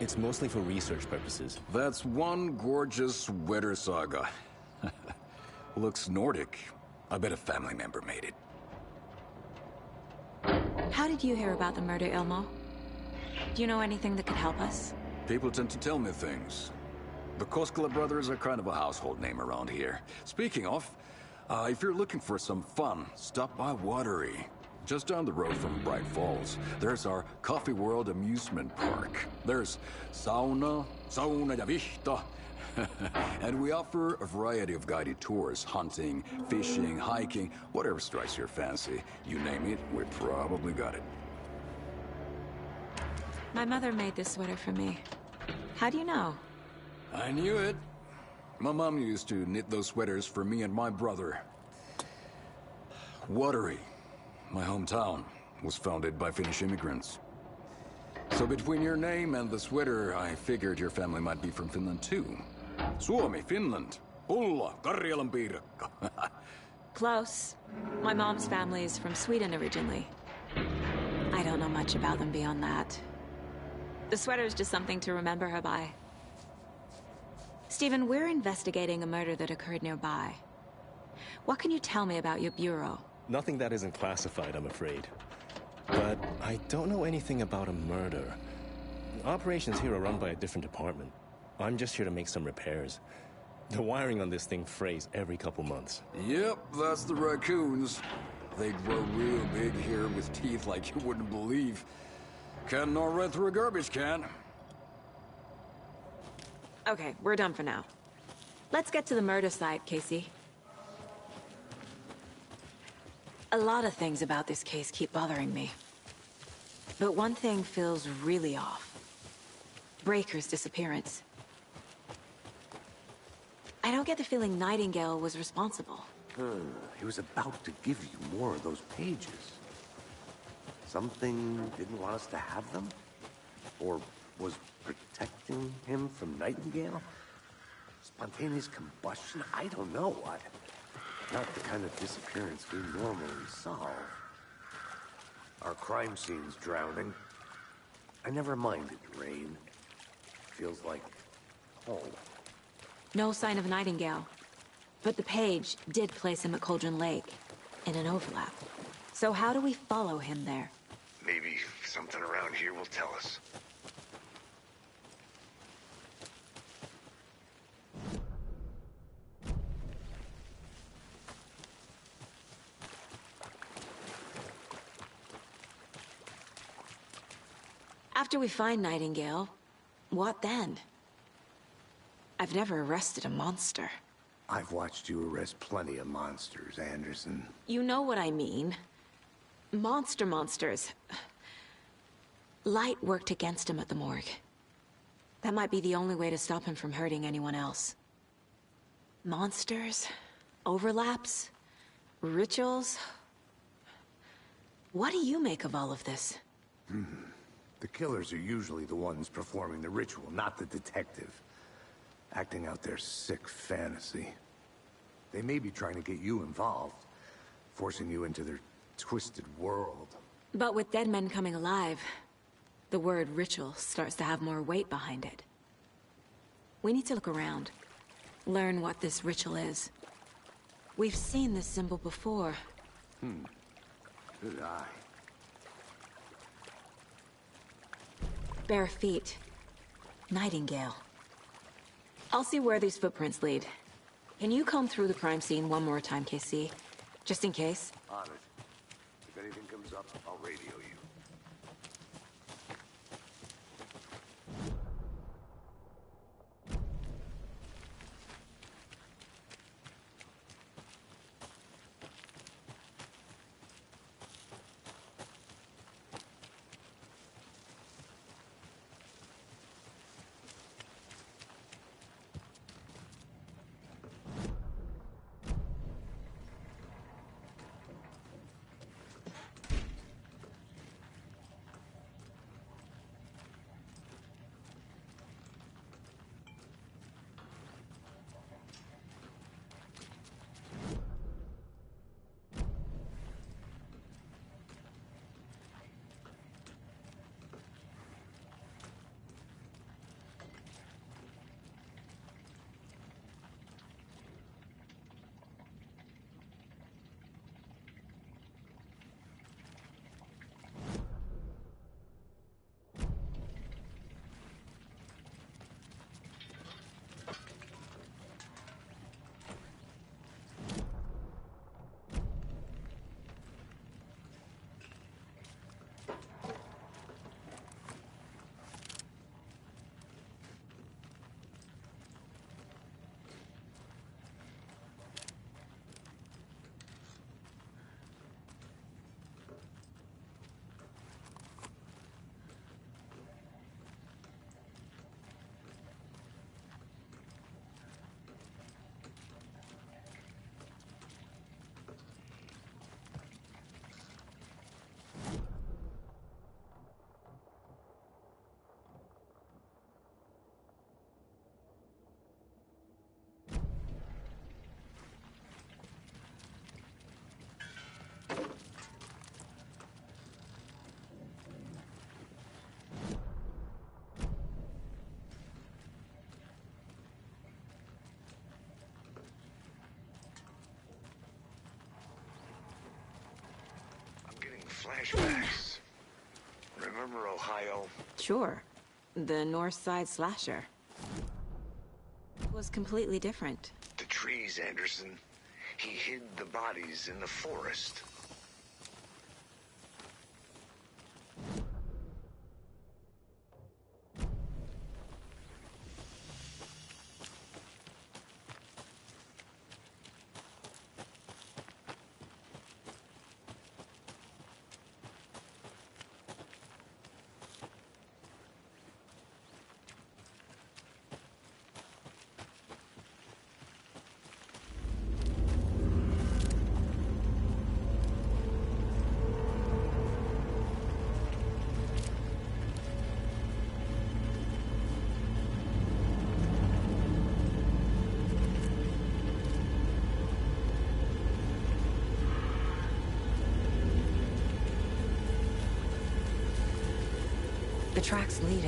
It's mostly for research purposes. That's one gorgeous weather saga. <laughs> Looks Nordic. I bet a family member made it. How did you hear about the murder, Ilmo? Do you know anything that could help us? People tend to tell me things. The Koskela brothers are kind of a household name around here. Speaking of, Uh, if you're looking for some fun, stop by Watery. Just down the road from Bright Falls, there's our Coffee World amusement park. There's sauna, sauna ja vihta, <laughs> and we offer a variety of guided tours, hunting, fishing, hiking, whatever strikes your fancy. You name it, we probably got it. My mother made this sweater for me. How do you know? I knew it. My mom used to knit those sweaters for me and my brother. Watery, my hometown, was founded by Finnish immigrants. So between your name and the sweater, I figured your family might be from Finland too. Suomi, Finland. Pulla, Karjalan piirakka. <laughs> Close. My mom's family is from Sweden originally. I don't know much about them beyond that. The sweater is just something to remember her by. Stephen, we're investigating a murder that occurred nearby. What can you tell me about your bureau? Nothing that isn't classified, I'm afraid. But I don't know anything about a murder. Operations here are run by a different department. I'm just here to make some repairs. The wiring on this thing frays every couple months. Yep, that's the raccoons. They grow real big here with teeth like you wouldn't believe. Can nor right through a garbage can. Okay, we're done for now. Let's get to the murder site, Casey. A lot of things about this case keep bothering me. But one thing feels really off. Breaker's disappearance. I don't get the feeling Nightingale was responsible. Hmm, he was about to give you more of those pages. Something didn't want us to have them? Or was protecting him from Nightingale? Spontaneous combustion? I don't know what. Not the kind of disappearance we normally solve. Our crime scene's drowning. I never minded rain. Feels like home. No sign of Nightingale. But the page did place him at Cauldron Lake, in an overlap. So how do we follow him there? Maybe something around here will tell us. After we find Nightingale, what then? I've never arrested a monster. I've watched you arrest plenty of monsters, Anderson. You know what I mean. Monster monsters. Light worked against him at the morgue. That might be the only way to stop him from hurting anyone else. Monsters? Overlaps? Rituals? What do you make of all of this? Hmm. The killers are usually the ones performing the ritual, not the detective. Acting out their sick fantasy. They may be trying to get you involved, forcing you into their twisted world. But with dead men coming alive, the word ritual starts to have more weight behind it. We need to look around. Learn what this ritual is. We've seen this symbol before. Hmm. Good eye. Bare feet. Nightingale. I'll see where these footprints lead. Can you comb through the crime scene one more time, Casey? Just in case? On it. If anything comes up, I'll radio you. Flashbacks. Remember Ohio? Sure. The North Side Slasher. It was completely different. The trees, Anderson. He hid the bodies in the forest.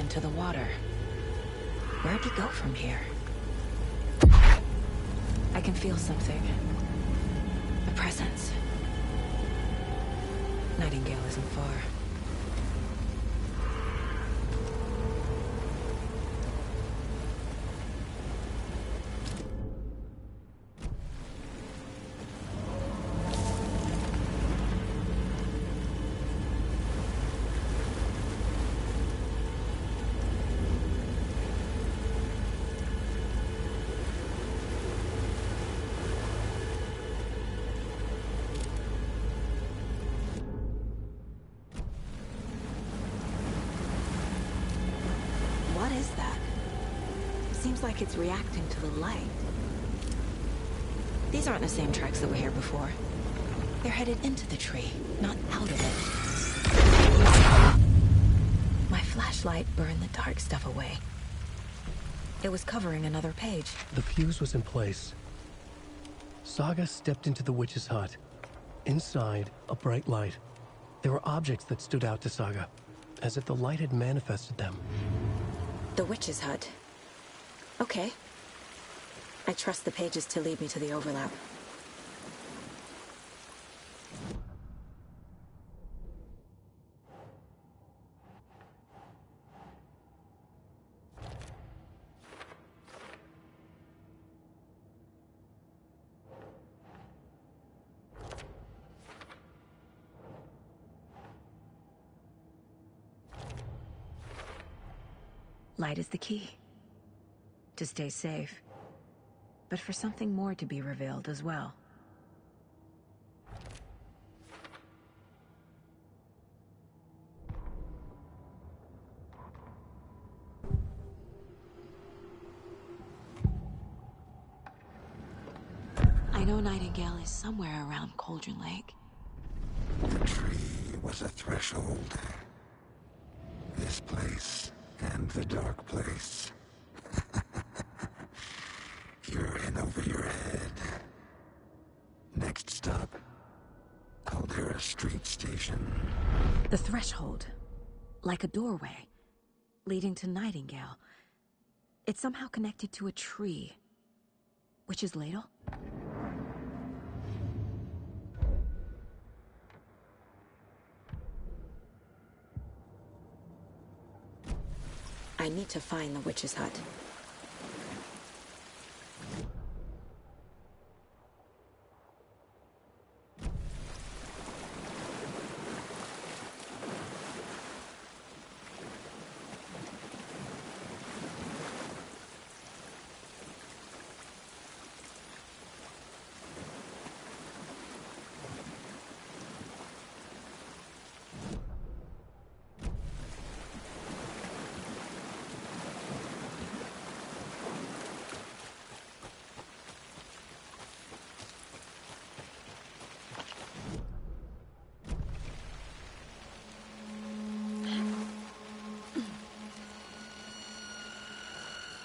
Into the water. Where'd he go from here? I can feel something. A presence. Nightingale isn't far. Like it's reacting to the light. These aren't the same tracks that were here before. They're headed into the tree, not out of it. My flashlight burned the dark stuff away. It was covering another page. The fuse was in place. Saga stepped into the witch's hut. Inside, a bright light. There were objects that stood out to Saga, as if the light had manifested them. The witch's hut. Okay. I trust the pages to lead me to the overlap. Light is the key. To stay safe. But for something more to be revealed as well. I know Nightingale is somewhere around Cauldron Lake. The tree was a threshold. This place and the dark place. You're in over your head. Next stop, Caldera Street Station. The threshold. Like a doorway. Leading to Nightingale. It's somehow connected to a tree. Witch's ladle? I need to find the witch's hut.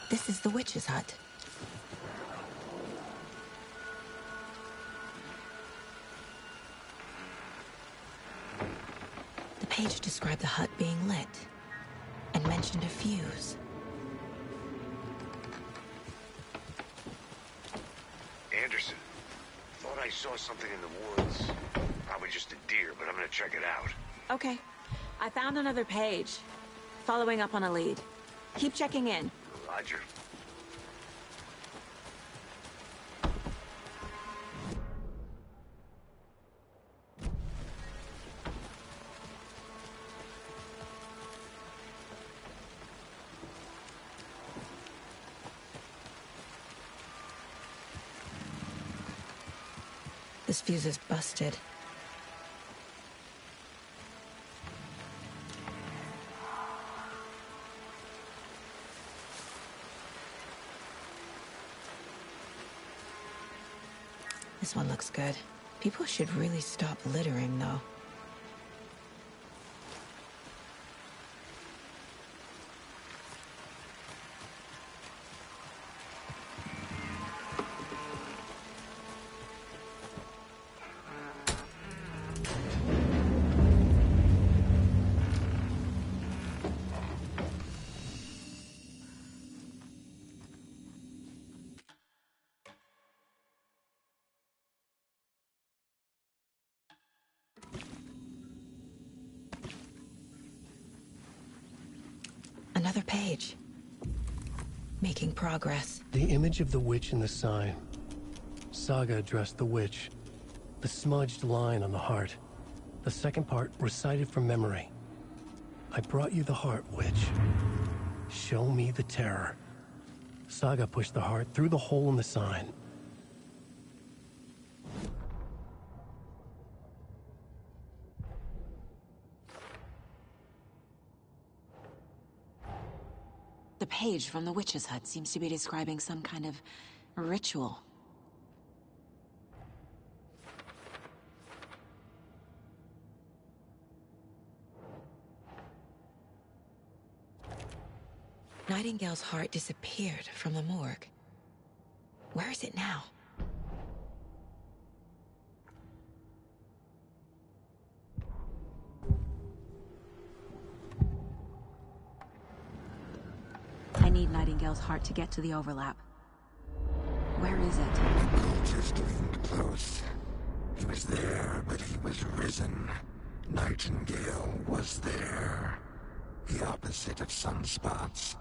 This is the witch's hut. The page described the hut being lit and mentioned a fuse. Anderson, thought I saw something in the woods. Probably just a deer, but I'm gonna check it out. Okay. I found another page. Following up on a lead. Keep checking in. Roger. Fuse is busted. This one looks good. People should really stop littering, though. Progress. The image of the witch in the sign. Saga addressed the witch. The smudged line on the heart. The second part recited from memory. I brought you the heart, witch. Show me the terror. Saga pushed the heart through the hole in the sign. Page from the witch's hut seems to be describing some kind of ritual. Nightingale's heart disappeared from the morgue. Where is it now? I need Nightingale's heart to get to the overlap. Where is it? The cultist leaned close. He was there, but he was risen. Nightingale was there. The opposite of sunspots.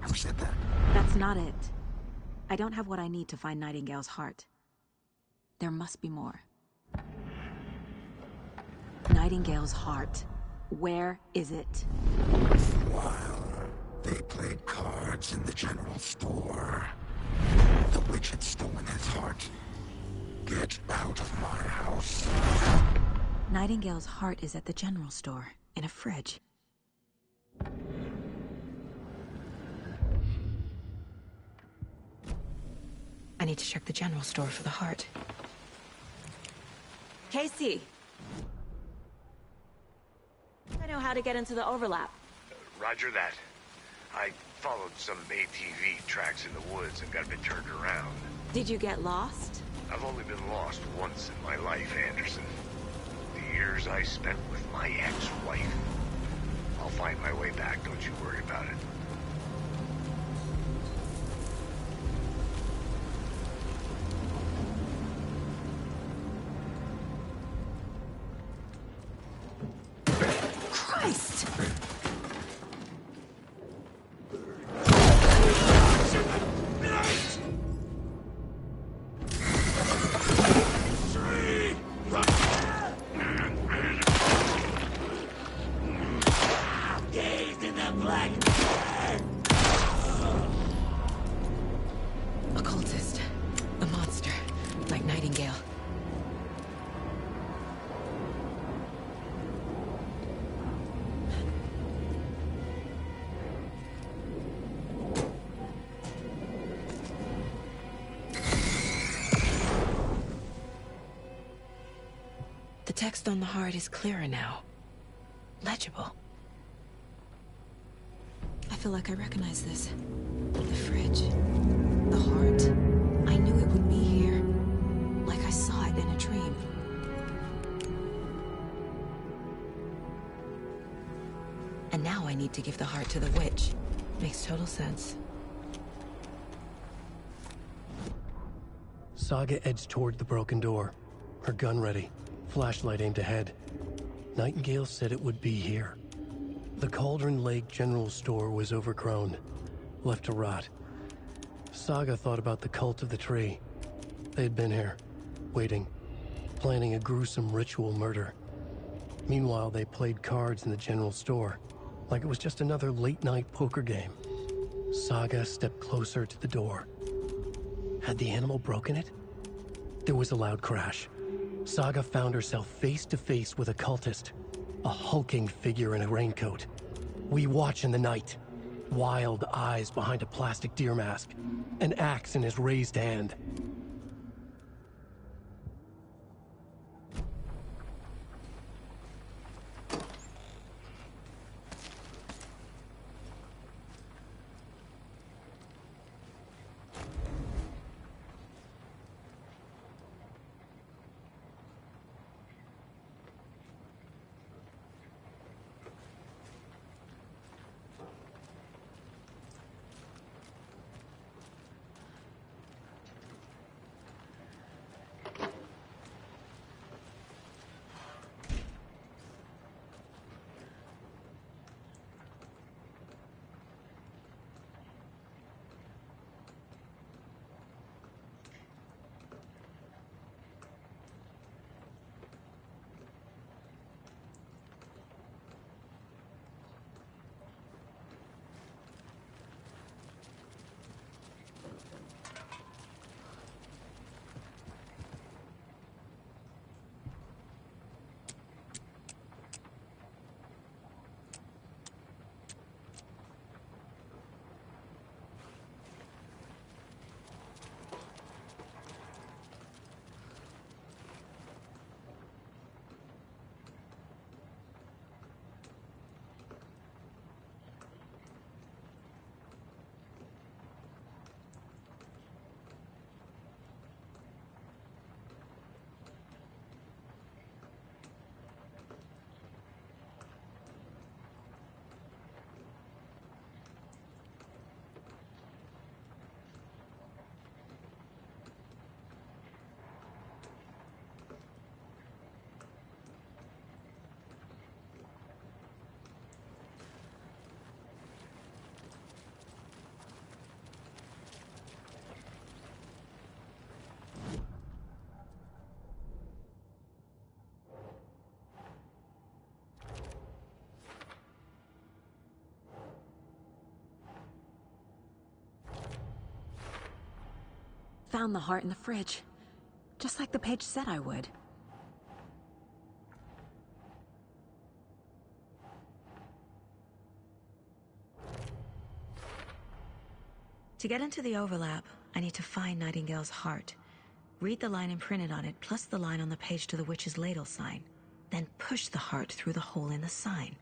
Who said that? That's not it. I don't have what I need to find Nightingale's heart. There must be more. Nightingale's heart. Where is it? While they played cards in the general store, the witch had stolen his heart. Get out of my house. Nightingale's heart is at the general store, in a fridge. I need to check the general store for the heart. Casey! I know how to get into the overlap. Roger that. I followed some ATV tracks in the woods and got a bit turned around. Did you get lost? I've only been lost once in my life, Anderson. The years I spent with my ex-wife. I'll find my way back, don't you worry about it. Text on the heart is clearer now. Legible. I feel like I recognize this. The fridge. The heart. I knew it would be here. Like I saw it in a dream. And now I need to give the heart to the witch. Makes total sense. Saga edged toward the broken door, her gun ready. Flashlight aimed ahead. Nightingale said it would be here. The Cauldron Lake General Store was overgrown, left to rot. Saga thought about the cult of the tree. They had been here, waiting, planning a gruesome ritual murder. Meanwhile, they played cards in the general store, like it was just another late night poker game. Saga stepped closer to the door. Had the animal broken it? There was a loud crash. Saga found herself face to face with a cultist, a hulking figure in a raincoat. We watch in the night, wild eyes behind a plastic deer mask, an axe in his raised hand. Found the heart in the fridge. Just like the page said I would. To get into the overlap, I need to find Nightingale's heart. Read the line imprinted on it, plus the line on the page to the witch's ladle sign. Then push the heart through the hole in the sign.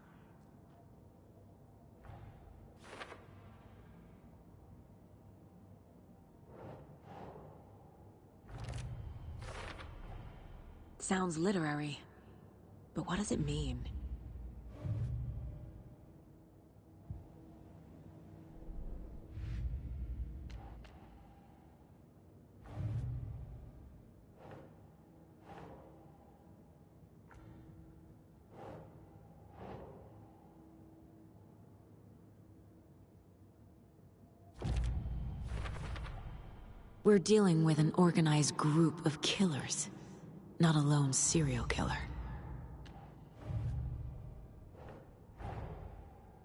Sounds literary. But what does it mean? We're dealing with an organized group of killers, not a lone serial killer.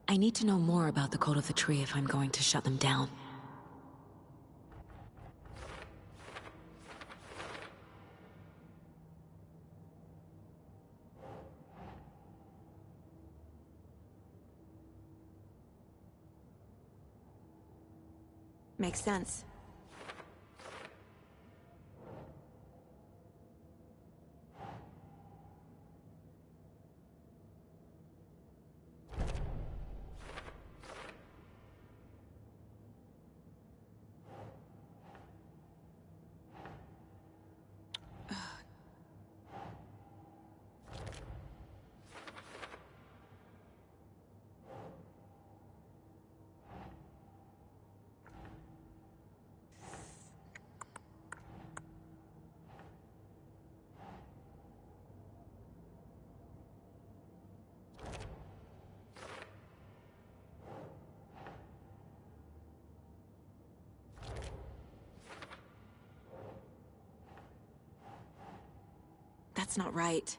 I need to know more about the Cult of the Tree if I'm going to shut them down. Makes sense. That's not right.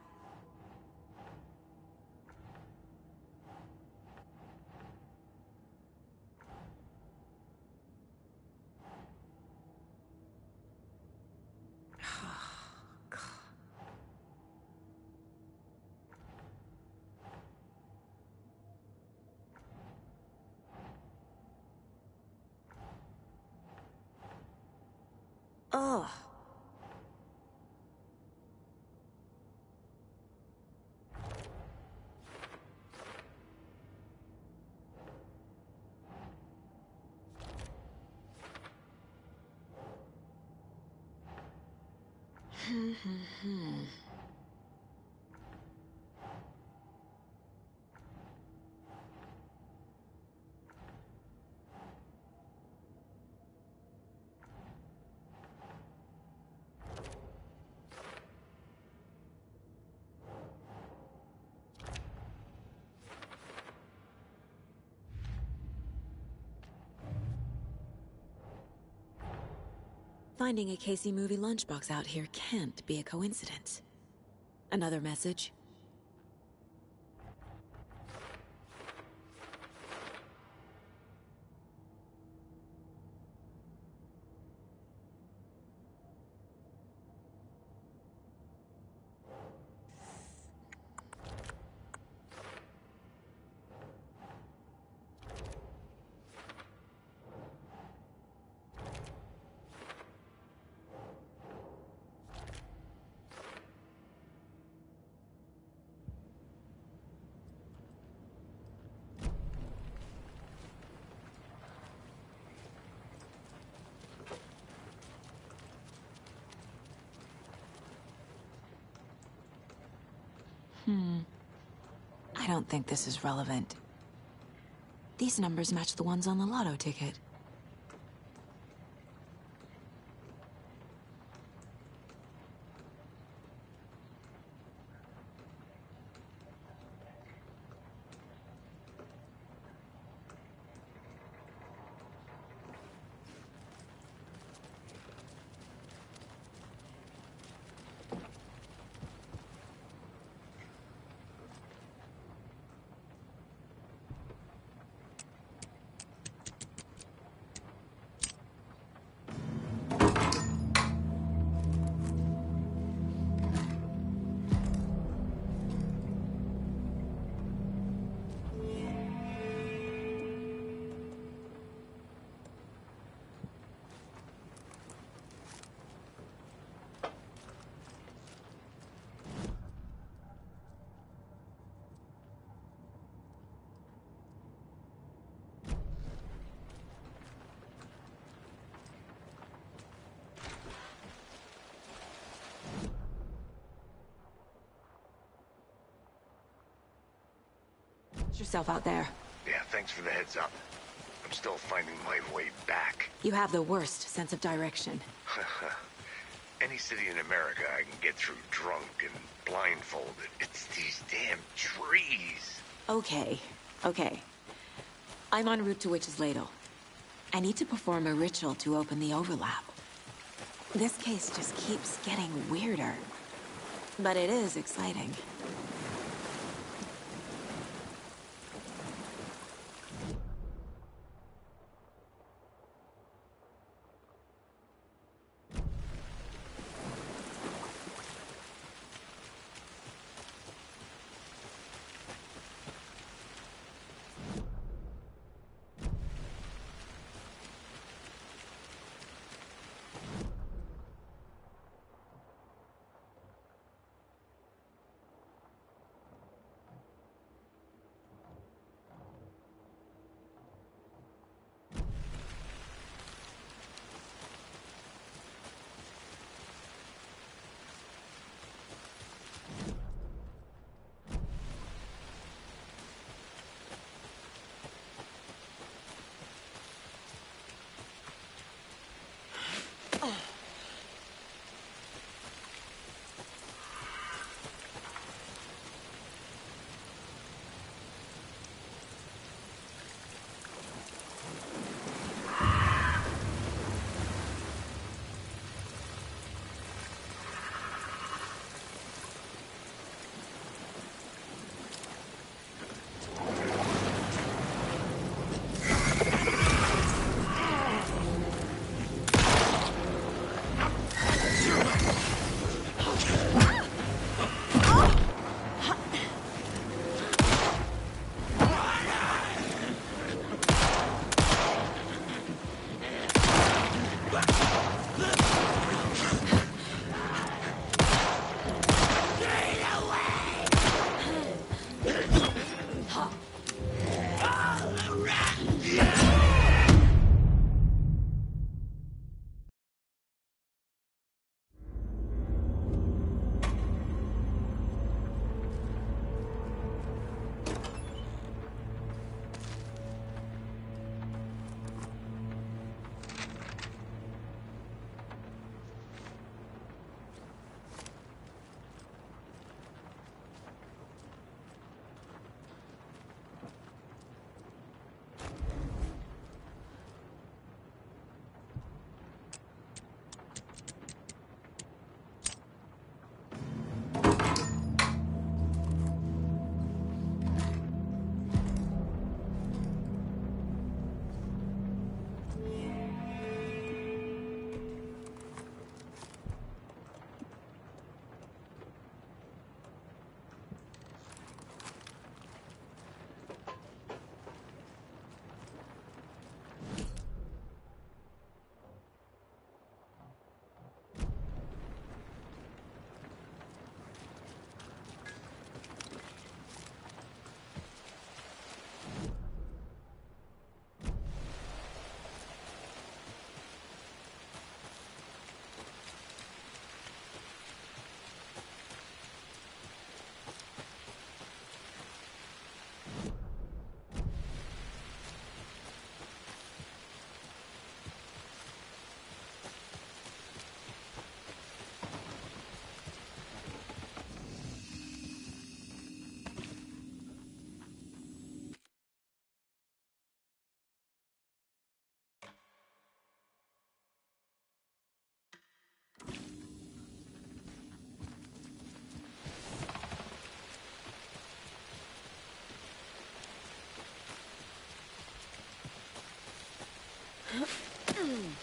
<sighs> Ugh. Hmm, hmm, hmm. Finding a Casey movie lunchbox out here can't be a coincidence. Another message? Hmm. I don't think this is relevant. These numbers match the ones on the lotto ticket. Yourself out there. Yeah, thanks for the heads up. I'm still finding my way back. You have the worst sense of direction. <laughs> Any city in America I can get through drunk and blindfolded. It's these damn trees. Okay, okay. I'm en route to Witch's Ladle. I need to perform a ritual to open the overlap. This case just keeps getting weirder. But it is exciting. Hmm.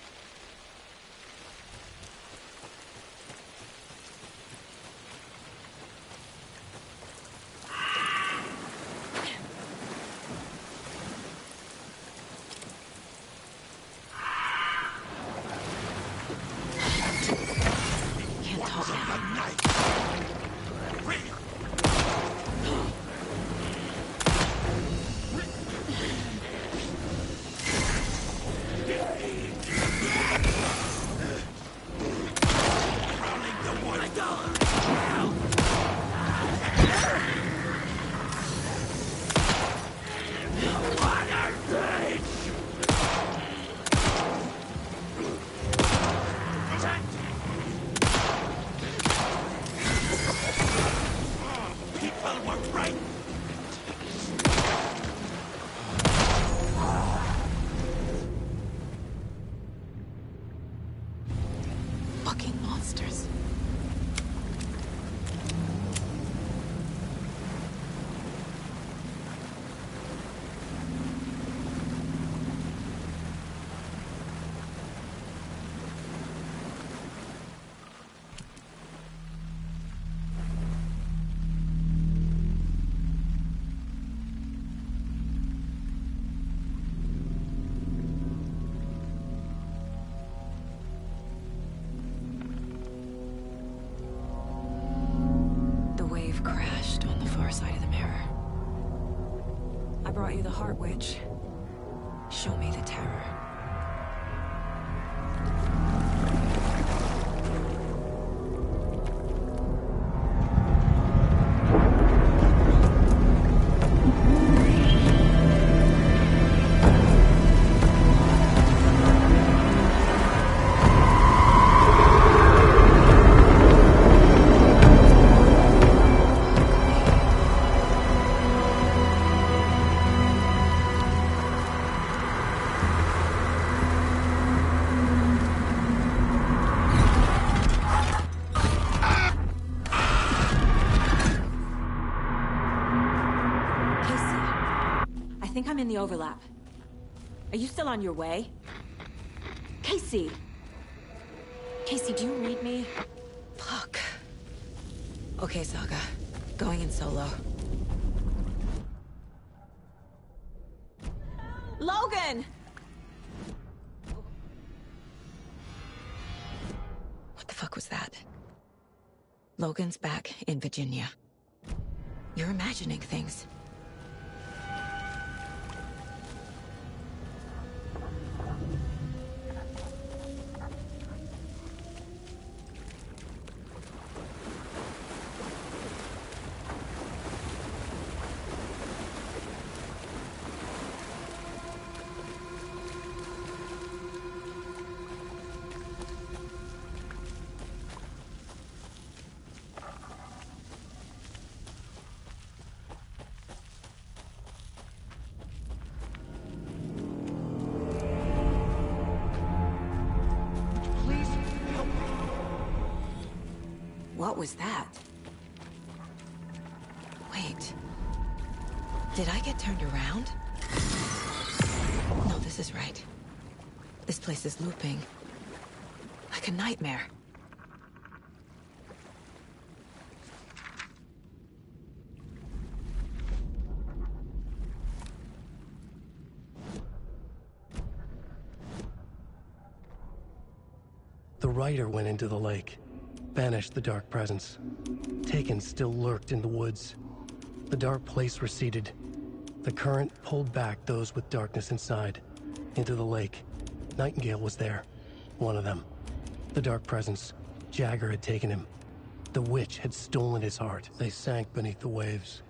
Monsters. Heart Witch. I'm in the overlap. Are you still on your way? Casey! Casey, do you read me? Fuck. Okay, Saga. Going in solo. Logan! What the fuck was that? Logan's back in Virginia. You're imagining things. The writer went into the lake, banished the dark presence. Taken still lurked in the woods. The dark place receded. The current pulled back those with darkness inside, into the lake. Nightingale was there, one of them. The dark presence, Jagger had taken him. The witch had stolen his heart. They sank beneath the waves.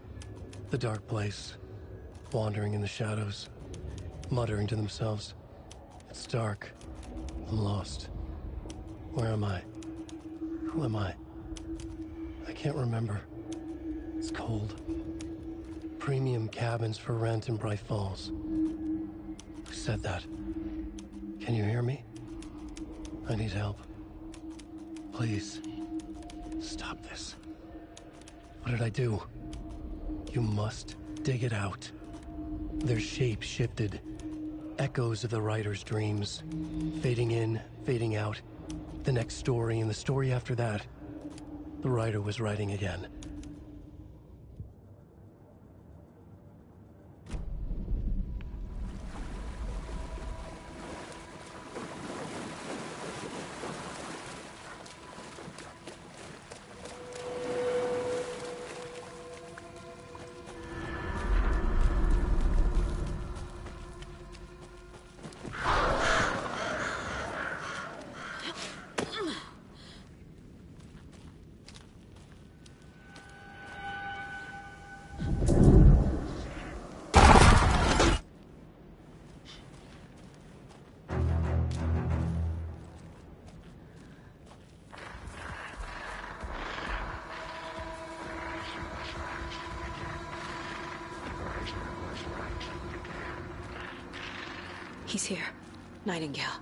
The dark place, wandering in the shadows, muttering to themselves. It's dark. I'm lost. Where am I? Who am I? I can't remember. It's cold. Premium cabins for rent in Bright Falls. Who said that? Can you hear me? I need help. Please. Stop this. What did I do? You must dig it out. Their shape shifted. Echoes of the writer's dreams. Fading in, fading out. The next story and the story after that. The writer was writing again. Nightingale.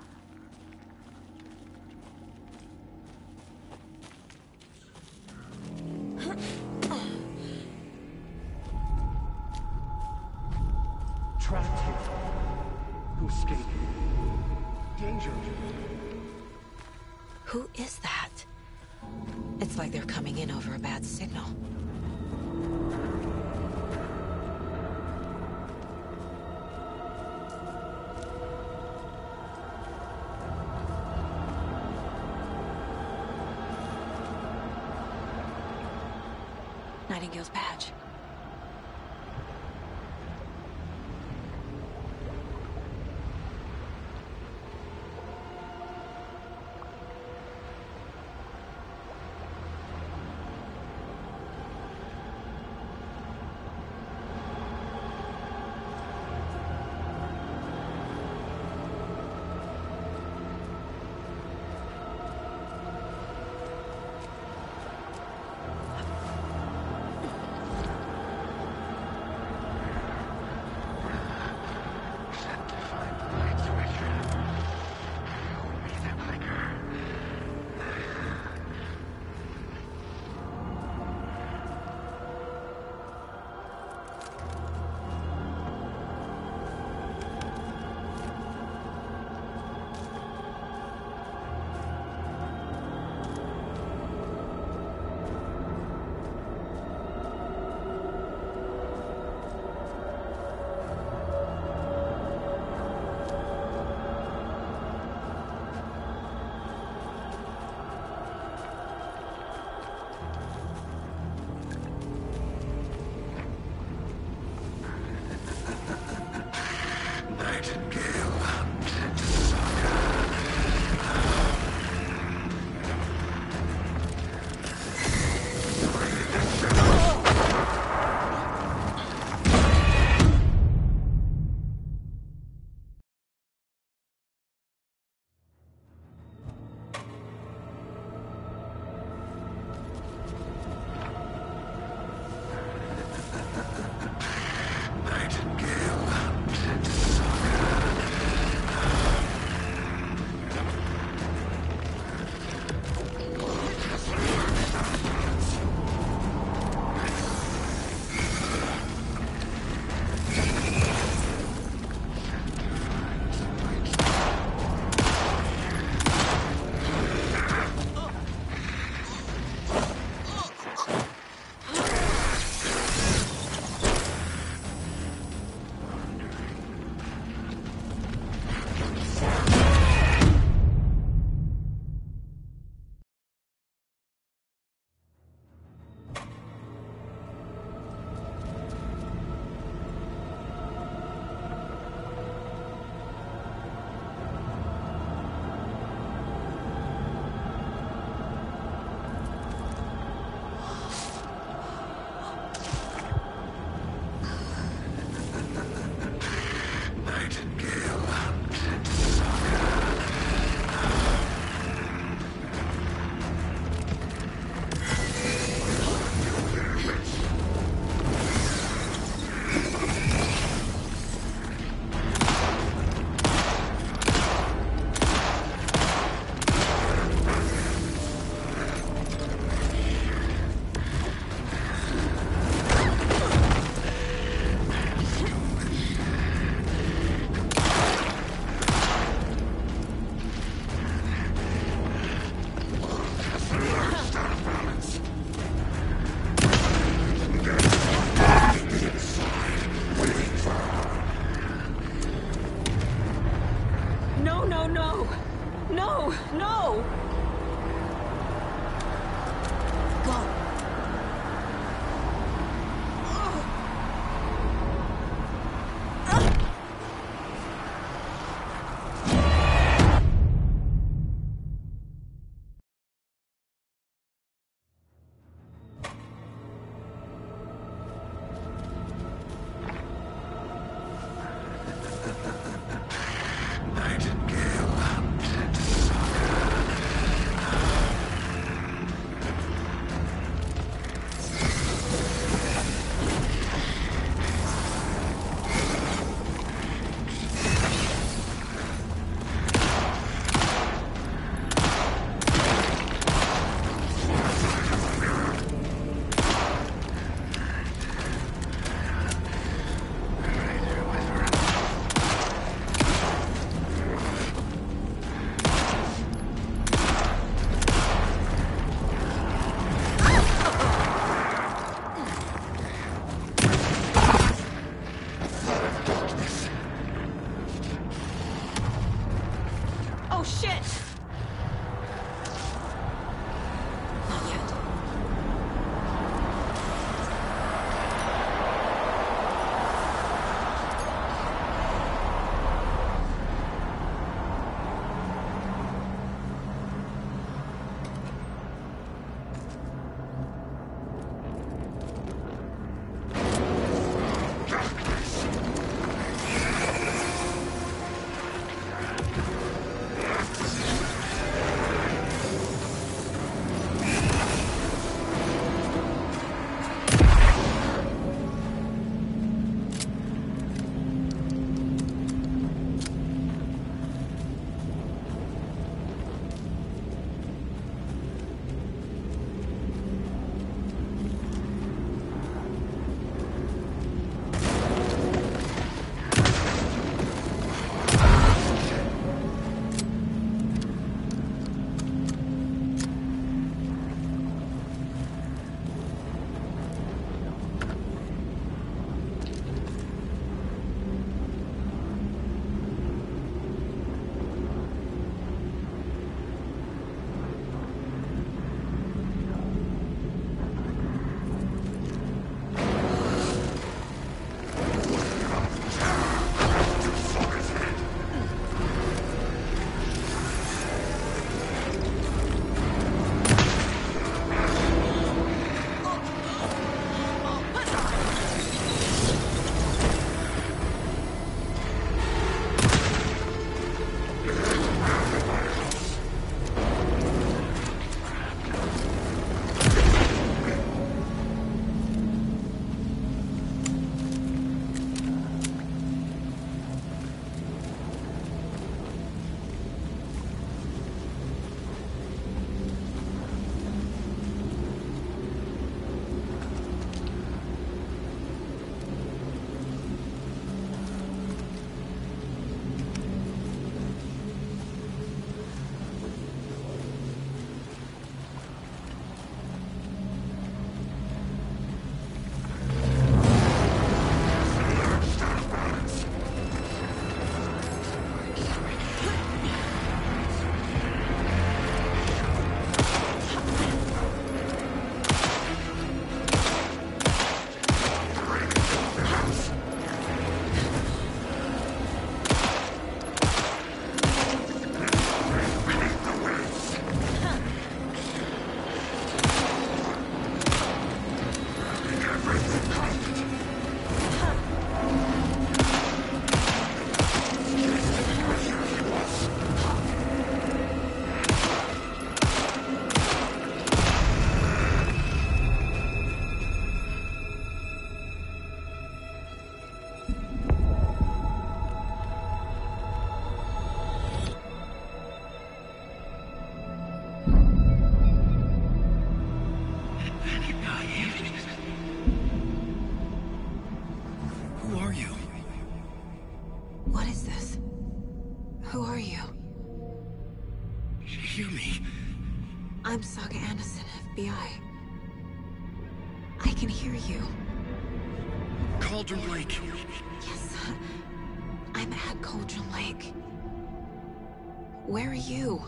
You?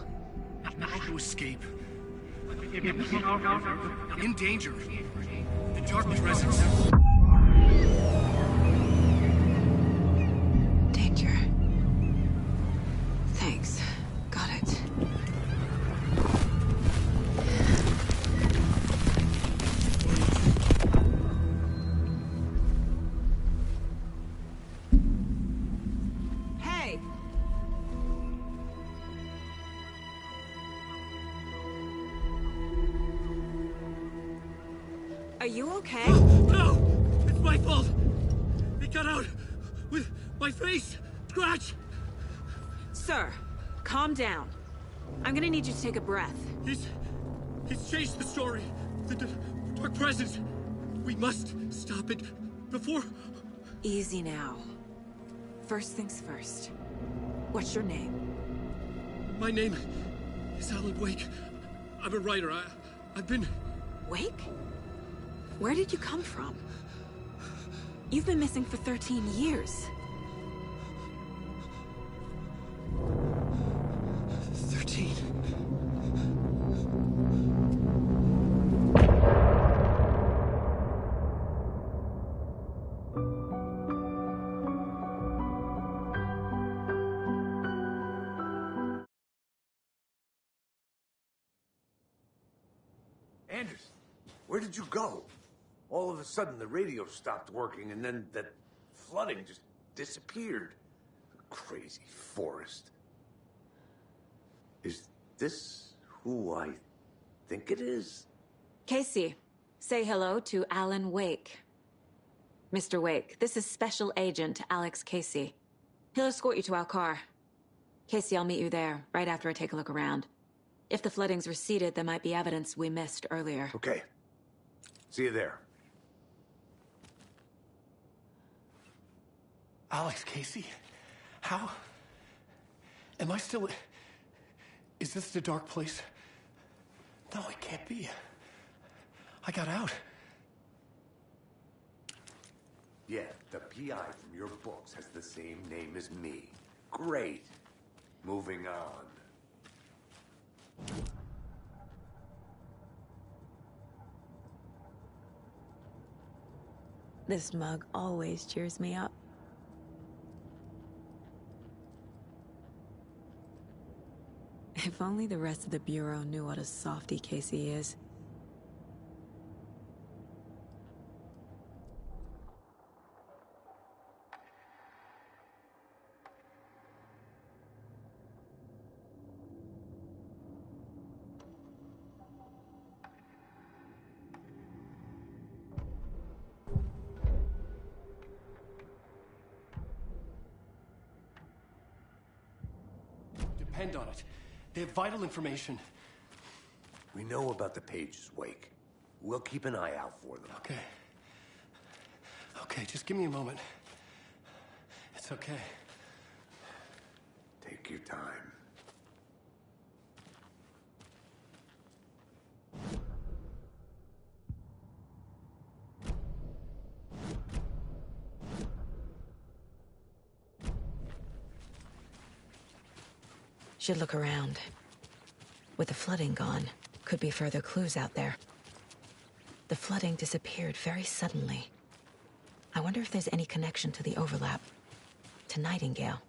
How to escape. In danger. You okay? No! It's my fault! It got out with my face! Scratch! Sir, calm down. I'm gonna need you to take a breath. He's. He's changed the story. The, d Dark Presence. We must stop it before. Easy now. First things first. What's your name? My name is Alan Wake. I'm a writer. I, I've been. Wake? Where did you come from? You've been missing for 13 years. 13. Anders, where did you go? All of a sudden, the radio stopped working, and then that flooding just disappeared. Crazy forest. Is this who I think it is? Casey, say hello to Alan Wake. Mr. Wake, this is Special Agent Alex Casey. He'll escort you to our car. Casey, I'll meet you there, right after I take a look around. If the flooding's receded, there might be evidence we missed earlier. Okay. See you there. Alex Casey? How? Am I still. Is this the dark place? No, it can't be. I got out. Yeah, the PI from your books has the same name as me. Great. Moving on. This mug always cheers me up. If only the rest of the Bureau knew what a softy Casey is. Vital information. We know about the pages, Wake. We'll keep an eye out for them. Okay. Okay, just give me a moment. It's okay. Take your time. Should look around. With the flooding gone, could be further clues out there. The flooding disappeared very suddenly. I wonder if there's any connection to the overlap. To Nightingale.